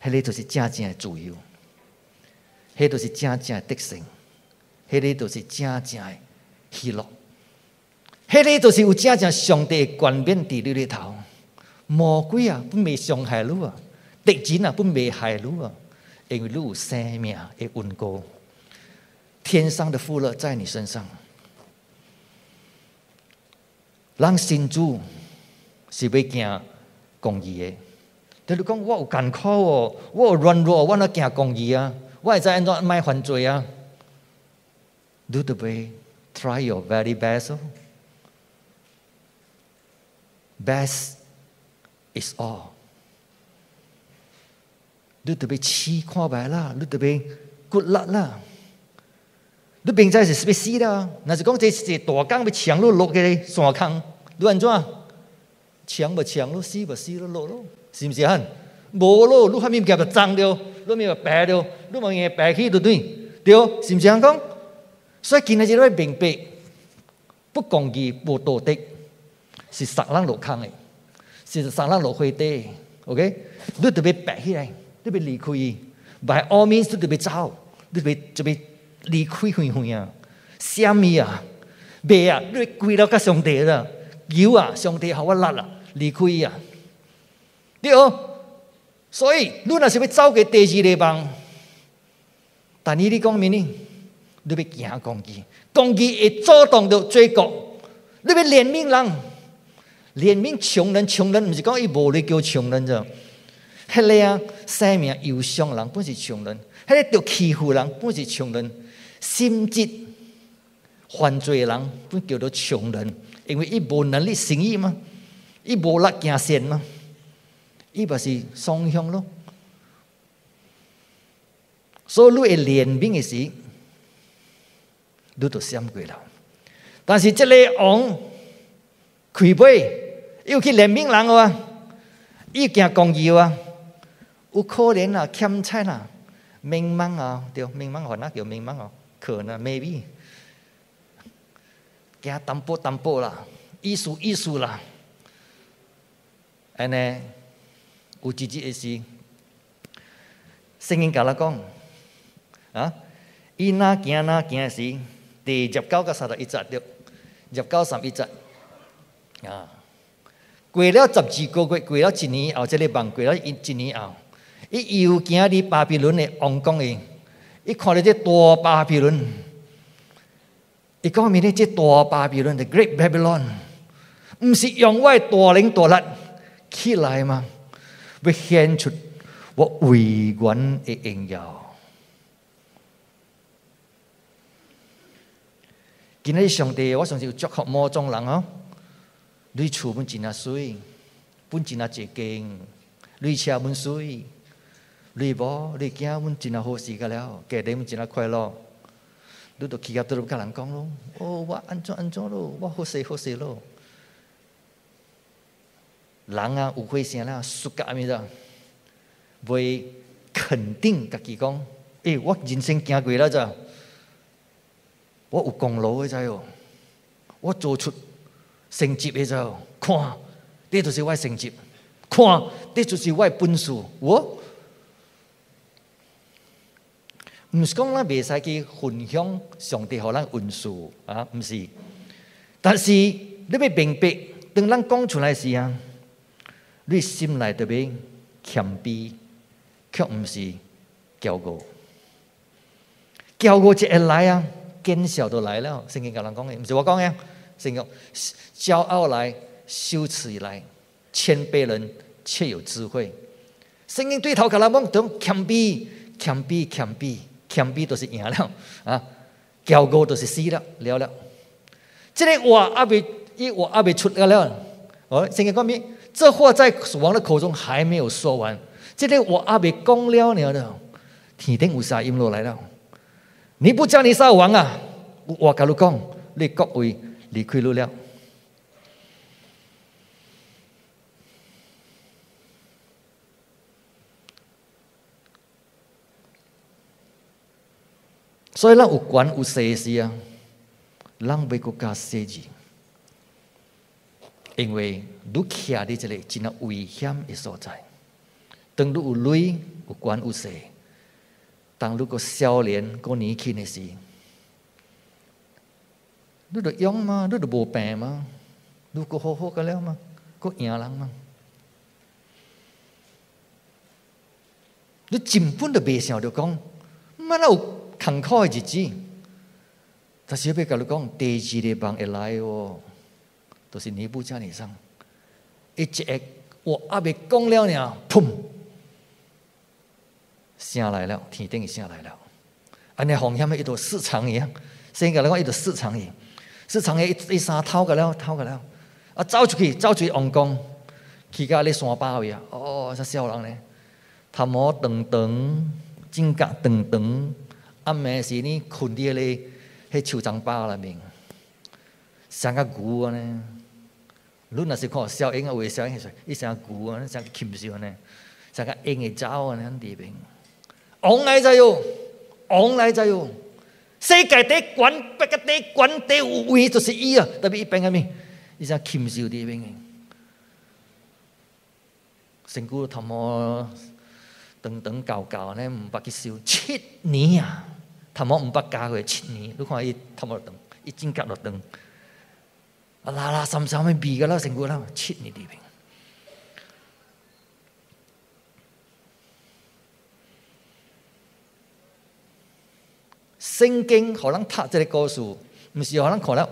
迄个就是真正的自由，迄就是真正的德性，迄个就是真正的喜乐，迄个就是有真正上帝冠冕伫你里头，魔鬼啊，不未伤害你啊。敌人啊，不危害你啊，因为你有生命的稳固，天上的福乐在你身上。让信主是要行公义的。但你讲我有艰苦哦，我有软弱，我哪行公义啊？我会在安怎卖犯罪啊？Do the way, try your very best. Best is all. 你特别试看白啦，你特别骨力啦，你并在是要死啦。那是讲这是大江要强落落嘅山坑，你安怎？强不强咯，死不死咯，落咯，是毋是啊？无咯，你还面夹就脏了，你面白了，你望嘢白起就对，对，是毋是安讲？所以今日这位明白，不公义、不道德，是杀人落坑嘅，是杀人落灰地。OK，你特别白起来。你别离开，by all means 你别走，你别就别离开远远啊！什么啊？别啊！你跪到甲上帝啦，求啊！上帝，互我力啊！离开啊！对哦。所以你若是要走嘅第二地方，但你你讲咩呢？你要行公义，公义会阻挡到罪过。你要怜悯人，怜悯穷人，穷人毋是讲伊无咧叫穷人啫。迄个啊，生命忧伤人本是穷人；迄个着欺负人本是穷人；心智犯罪人本叫做穷人，因为伊无能力生意嘛，伊无力行善嘛，伊不是双向咯。所以你会怜悯的时，你都想过了。但是这个王亏背，又去怜悯人啊，伊行公义啊。有可怜啊，欠债啦，迷茫啊，对，迷茫，可能叫迷茫哦，可能 maybe，加淡薄淡薄啦，艺术艺术啦，安尼有几句意思，圣经甲咱讲啊，伊哪行哪行时，第十九个三十一节对，十九三十一节啊，过了十二个月，过了一年后，这个梦过了一一年后。伊又行伫巴比伦的王宫里，伊看到这大巴比伦，伊讲明咧，这大巴比伦的 Great Babylon，毋是用我大灵大力起来吗？要显出我伟岸的荣耀。今日上帝，我相信有祝福某种人哦，你厝本真啊水，本真啊一间，你车本水。你无，你惊阮真系好事个了，家庭真系快乐。你都企业都甲人讲咯，哦，我安怎安怎咯，我好势好势咯。人啊，有会声啦，输甲阿咪啦，袂肯定家己讲，诶，我人生行过了咋？我有功劳诶，知哦，我做出成绩诶，咋？看，这就是我成绩，看，这就是我本事，我。毋是讲咱袂使去分享上帝互咱恩赐啊，毋是。但是你要明白，当咱讲出来时啊，你心内特别谦卑，却毋是骄傲。骄傲就会来啊，见笑都来了。圣经甲人讲嘅，毋是我讲嘅，圣经骄傲来，羞耻来，谦卑人却有智慧。圣经对头甲人讲，当谦卑，谦卑，谦卑。谦卑都是赢了啊，骄傲都是死了了了。这个话还未，一话还未出来了。哦，圣经讲咩？这话在王的口中还没有说完。这个话还未讲了了了，天顶有啥音落来了？你不叫你杀王啊？我甲你讲，你各位离开了。所以咱有权有势时啊，咱袂国加设置，因为你徛伫这个真啊危险的所在。当你有雷有权有势，当你个少年个年轻的时，你着勇吗？你着无病吗？你个好好个了吗？个赢人吗？你根本就袂想着讲，乜有？坎坷的日子，但是要甲你讲，第二日帮会来哦，都是尼布加尼上，一只我阿未讲了呢，砰，下来了，天顶下来了，安尼风险一朵市场一样，先甲你讲一朵市场一，市场一一山偷个了，偷个了，啊走出去，走出去王宫，去到咧山包位啊，哦，这小人呢，头毛长长，指甲长长。暗暝时呢，困伫咧，迄树丛包内面，像个牛安尼。你若是看小鹰啊，为小鹰，伊像牛啊，像个禽兽安尼，像个鹰会走安尼地边。王来在哟，王来在哟。世界第一管，别个第一管第有位就是伊啊，特别伊边个面，伊像禽兽地边个。身躯头毛长长高高安尼，毋捌去修七年啊！头毛五百加回七年，你看伊头毛长，伊指甲落长，啊拉拉散散咪比个啦，成个啦，七年地平。圣经可能读这个故事，毋是可能看了。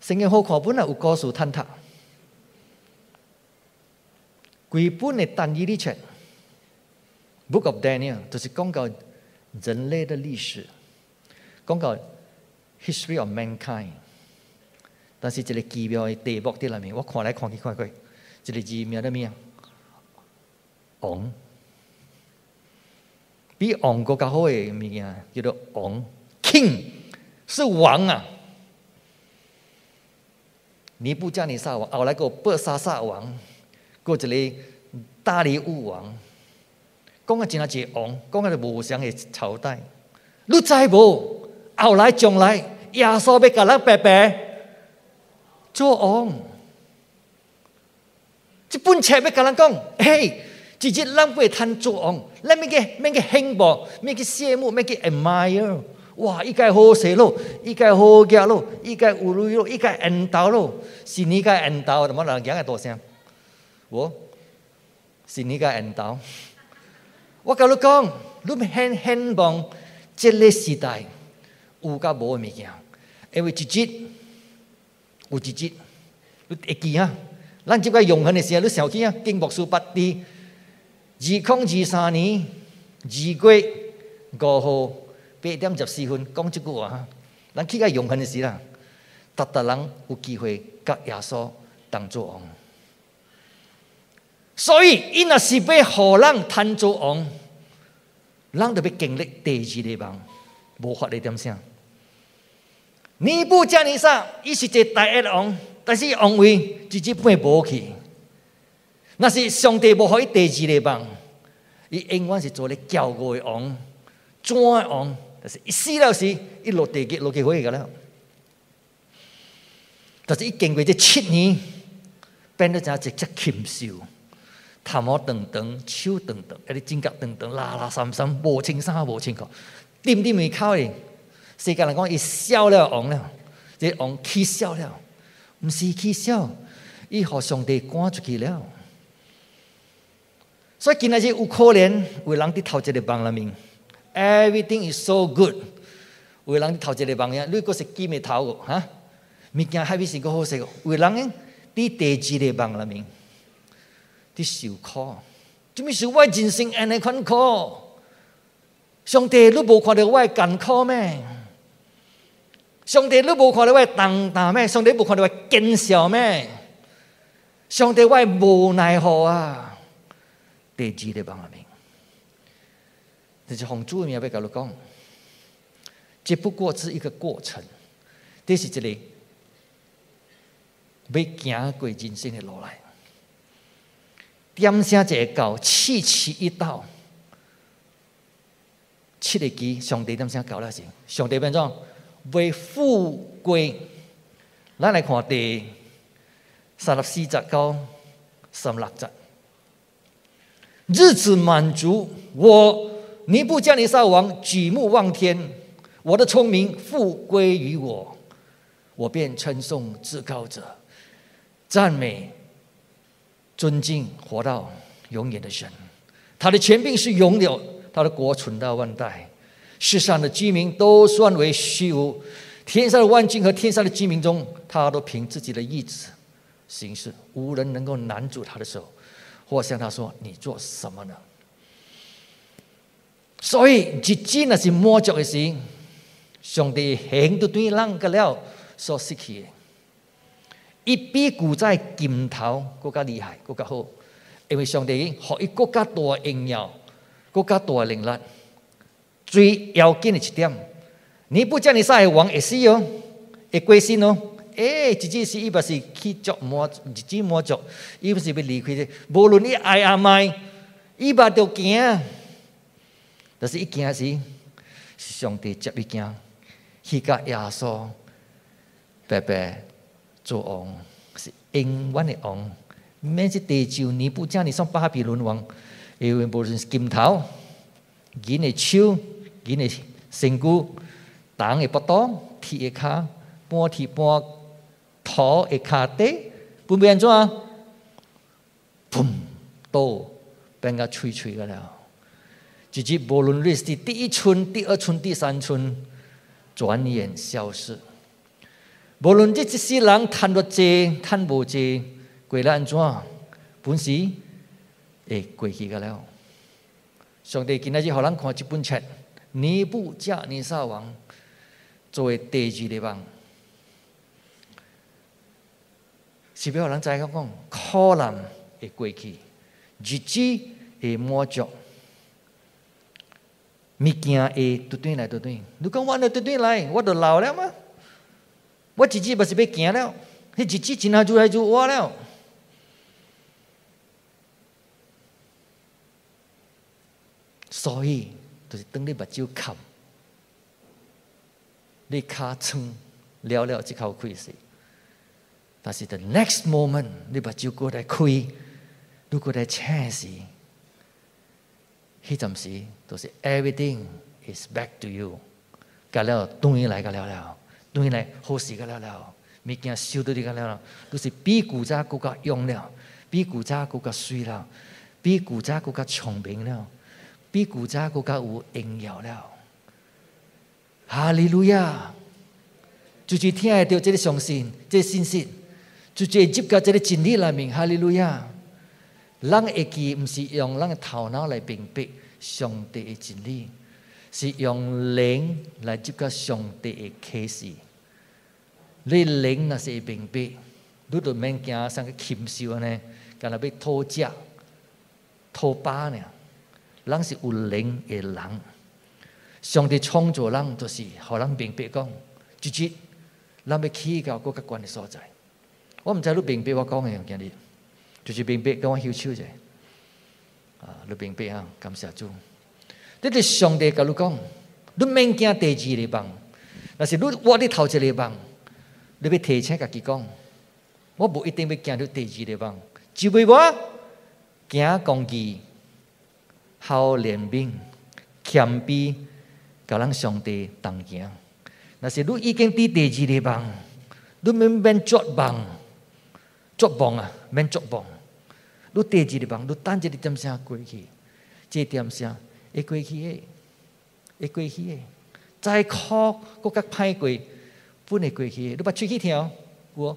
圣经好看本来有故事探讨，规本的单一历程，Book of Daniel 就是讲到。人类的历史，讲到 history of mankind，但是这个奇妙的题目在里面，我看来看去看去，这个字名的咩？王，比王国较好的物件叫做王，king 是王啊！尼布加尼撒王，后来个伯沙撒王，过一个大利乌王。讲啊，真啊，一个王，讲啊，是无上的朝代。你知无？后来将来，耶稣要甲咱白白做王。这本册要甲咱讲，嘿，直接咱不会贪做王，咱免去免去羡慕，免去羡慕，免去 admire。哇，伊该好势咯，伊该好家咯，伊该有路咯，伊该恩道咯，是你该恩道，怎么人讲个大声？我，是你该恩道。我甲你讲，你很很望这个时代有甲无的物件，因为一日有一日，你会记啊？咱即个永恒的时候，你想起啊？经牧师八字，二零二三年二月五号八点十四分讲即句话哈。咱去个永恒的时啦，达达人有机会甲耶稣当作王。所以，伊若是被好人贪做王，人就要经历第二地方，无法的点啥。尼布加尼撒，伊是一个大恶王，但是王位直接变无去。那是上帝无可以第二地方，伊永远是做咧骄傲的王，专王。但是一死了时，一落地狱落去可以个了。但是伊经过这七年，变得成一只禽兽。头毛长长，手长长，迄个指甲长长，拉拉三三，无清衫无清裤，点点眉口诶。世界人讲伊笑了王了，这王气笑了，毋是气笑，伊互上帝赶出去了。所以今仔日有可能为人伫头一个房里面，everything is so good，为人伫头一个房呀，你个是金的头哦哈，物件还比是个好势哦，为人伫第二个房里面，伫受苦，做物是我人生安尼款苦？上帝，你无看到我艰苦咩？上帝，你无看到我重担咩？上帝无看到我坚强咩？上帝，我无奈何啊！第二的帮名，这是红主名要甲你讲，只不过是一个过程，这是一个要行过人生的路来。点声一个到，次次一到，七个机上帝点声到了时，上帝变怎为富贵？咱来看第三十四节到三十六节。日子满足我，尼布加尼撒王举目望天，我的聪明复归于我，我便称颂至高者，赞美、尊敬活到永远的神。他的权柄是永有，他的国存到万代。世上的居民都算为虚无，天上的万军和天上的居民中，他都凭自己的意志行事，无人能够拦住他的手。或向他说：“你做什么呢？”所以，日子那是摸着的时，上帝很多对人个了所失去，伊比古在金头更加厉害，更加好，因为上帝给予更加多荣耀，更加多能力。最要紧的一点，你不叫你杀王也是哦，会归心哦。诶，一只是伊不是去捉魔，一只魔捉，伊不是要离开的。无论你爱阿麦，伊把就惊，但是伊惊时，是上帝接伊惊，去甲耶稣白白做王，是永远的王。免是地球尼布甲尼上巴比伦王，因为无论是金头、银的手、银的身骨、铜的膊头、铁的脚、半铁半。头一卡底，不变怎啊？砰，都变个脆脆个了。直接无论你是第一村、第二村、第三村，转眼消失。无论这一些人贪得济、贪无济，过了安怎？本时会过去个了。上帝今日互咱看一本册，尼布甲尼撒王作为第二的王。是表人知影讲，可能会过去，日子会满足，物件会倒转来倒转。你讲我那倒转来，我都老了吗？我日子不是要行了？迄日子真下就来就活了。所以，就是当你目睭看，你尻撑了了，一口开时。但是 the next moment，你把酒过来开，如果来请时，迄阵时都是 everything is back to you。噶了，终于来噶了了，当然来好事噶了了，物件收到你噶了了，都是比古早更加用了，比古早更加水了，比古早更加聪明了，比古早更加有荣耀了。哈利路亚！就是听得到这个相信，这个信息。就接接个这个真理里面，哈利路亚！人会记，唔是用人的头脑来辨别上帝的真理，是用灵来接个上帝的启示。你灵那是辨别，你都免惊上个禽兽呢，干那被偷食、偷扒呢？人是有灵的人，上帝创造人就是互人辨别讲，直接人要起到嗰个关的所在。我毋知你明白我讲嘅今日，就是明白跟我休手啫。啊，你明白啊？感谢主。你哋上帝甲你讲，你免惊第二个帮，但是你我伫头一个帮，你要提醒家己讲，我无一定要行到第二个帮，就为我行公义、好怜悯、谦卑，甲咱上帝同行。若是你已经伫第二地方，你免免绝望、绝望啊，免绝望。你第二地方，你等一点声过去，这点声会过去的，会过去的。再苦，搁较歹过，本会过去的。你把喙齿听，有无？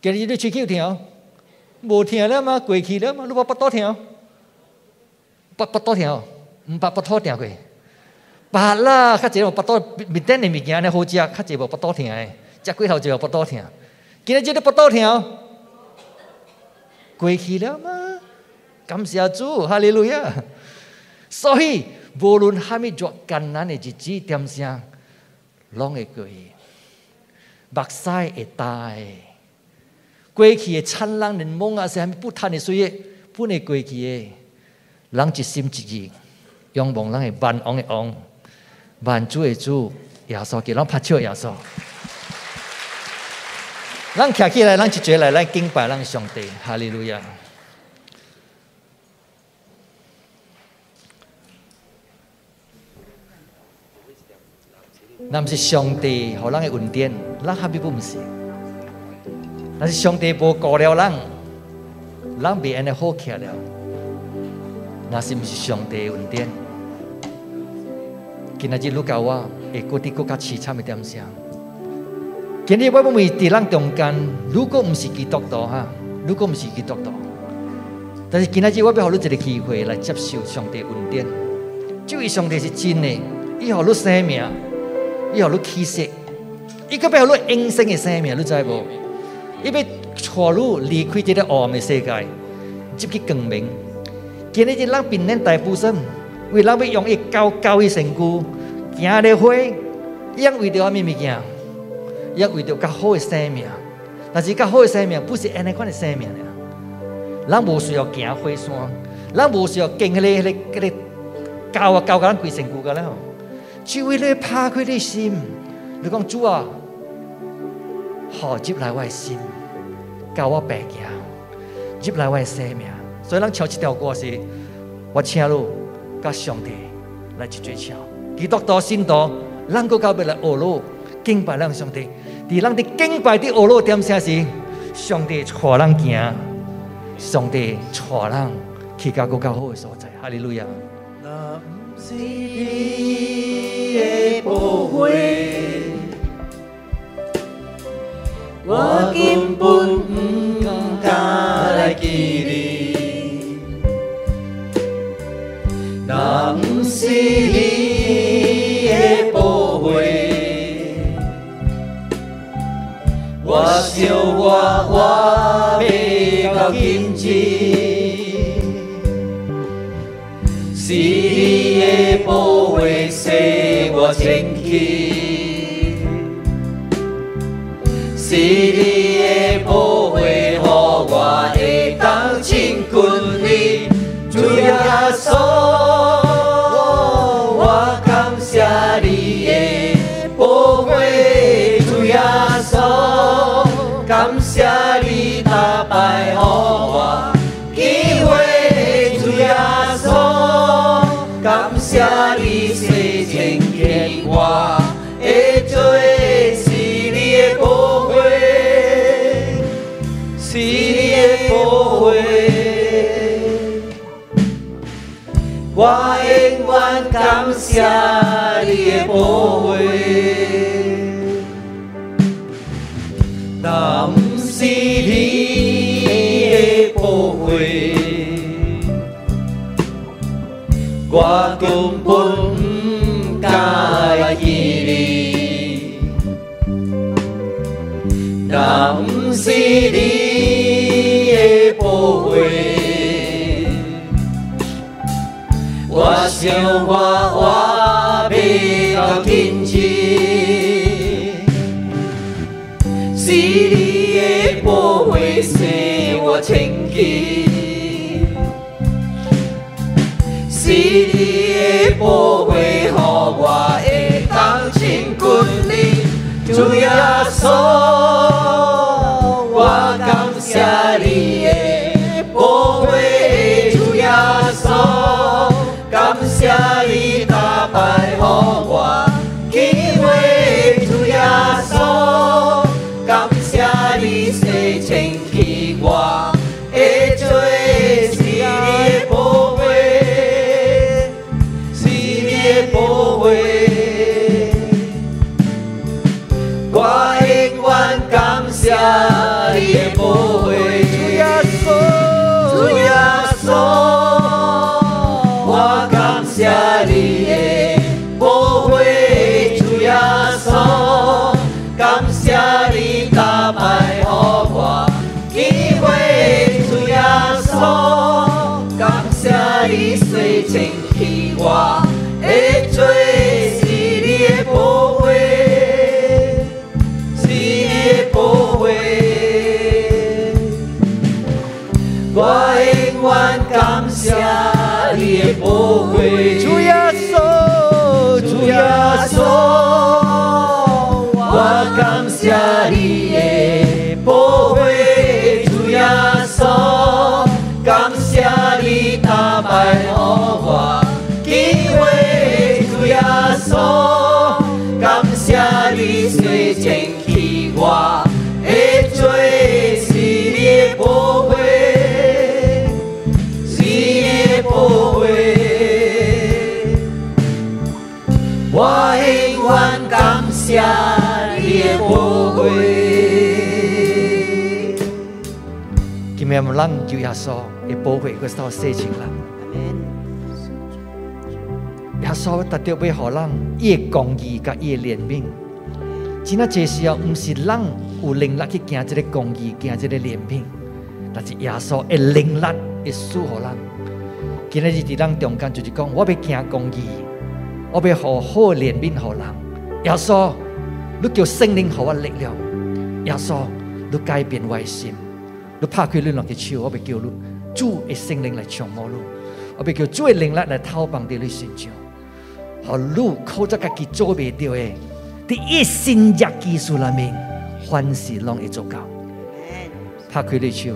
今日你喙齿有听？无听了吗？过去了吗？你把腹肚听？腹腹肚听？毋把腹肚听过？把啦，较济无腹肚面顶的物件呢好食，较济无腹肚听的，食几头就有腹肚听。今日即个腹肚听，过去了吗？感谢主，哈利路亚！所以无论虾米做艰难的日子，点声拢会过去，目屎会大。过去的灿烂人梦啊，是还不贪的岁月，本会过去的，人一心一意，仰望人的万王的王，万主的主，耶稣给人拍手耶稣。咱站起来，咱一节来，咱敬拜咱上帝，哈利路亚。咱是上帝，互咱的恩典，咱还比不毋是。但是上帝无顾了咱，咱别安尼好起了，那是毋是上帝恩典？今日路教我会过啲更加凄惨一点声。今日我不会伫咱中间，如果毋是基督徒哈，如果毋是基督徒，但是今日我要互你一个机会来接受上帝恩典。这位上帝是真的，伊互你生命，伊互你气息，伊个要互你永生的生命，你知无？伊要带你离开这个黑暗的世界，进去光明。今日是咱平安大部分，为咱要用一高高的身躯，行咧花，养为着阿咩物件？养为着较好的生命。但是较好的生命，不是安尼款的生命俩。咱无需要行火山，咱无需要经迄个、迄个、迄个高啊高，咱规身躯个了。只为了拍开你心，你讲主啊！好入来我的心，教我白行，入来我的生命。所以咱唱这条歌是，我请你甲上帝来一追唱。基督徒信徒，咱个到要来学路敬拜咱上帝。伫咱伫敬拜伫学路点啥是？上帝带咱行，上帝带咱去到更较好的所在。哈利路亚。那不是你的宝贝。我根本不敢来记你，那不是你的宝贝。我想我我要到今日，是你的宝贝使我前去。是你的保卫，予我会当亲近你，主耶稣，我感谢你的保卫，主耶稣，感谢你打败予我机会，主耶稣，感谢你洗净给我。我永远感谢你的宝贝。那不是你的宝贝，我根本不该记你。那不是你。我想我我要到天，是你的保卫使我前进，是你的保卫予我会当亲近你，主耶稣，请替我喝醉是你的宝是你的宝我永远感谢你的宝贝。咩唔谂叫耶稣，你保护佢所有事情啦。耶稣特别为何谂越公义加越怜悯？只那这时候唔是人有能力去行这个公义，行这个怜悯，但是耶稣一灵力一舒服谂。今日伫咱中间就是讲，我要行公义，我要好好怜悯好人。耶稣，你叫圣灵给我力量。耶稣，你改变我心。你拍开你两只手，我咪叫你主的圣灵来触摸你，我咪叫主的灵力来掏放在你身上，和你靠着自己做不到的，第一新只技术里面，凡事拢会做到。拍开你手，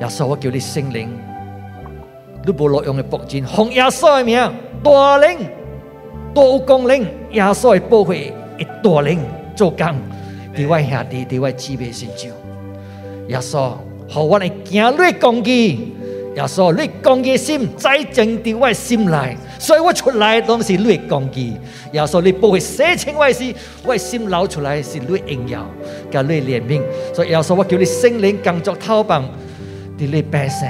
耶稣，我叫你圣灵，你无落用的宝剑，奉耶稣的名，大灵，多功灵，耶稣的宝血，一大灵做工。伫我兄弟，伫我姊妹身上。耶稣，互我来行你嘅公義。耶稣，你公義心栽种伫我心里，所以我出来拢是你公義。耶稣，你不會寫清我是，我心流出来是你荣耀，甲你怜悯。所以耶稣，我叫你圣灵工作透放伫你百姓，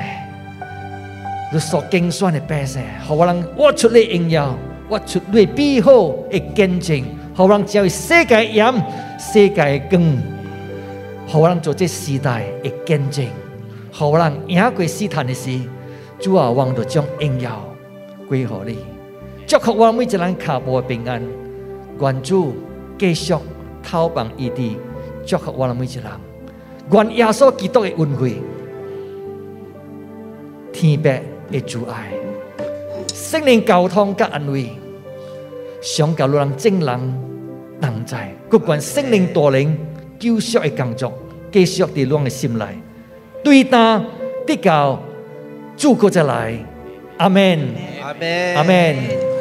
你所精选的百姓，互我人我出你荣耀，我出你美好嘅見證，好让叫世界盐，世界光，好让做这时代的见证，好让赢过试探的事，主啊，望着将荣耀归乎你，祝福我每一人卡步平安，愿主继续偷棒异地，祝福我每一人，愿耶稣基督的恩惠，天父的主爱，心灵沟通跟安慰。上教路人正人同在，各管圣灵大靈救赎的工作，繼續佇咱的心內。對答得教，祝福再来，阿门，阿门，阿門。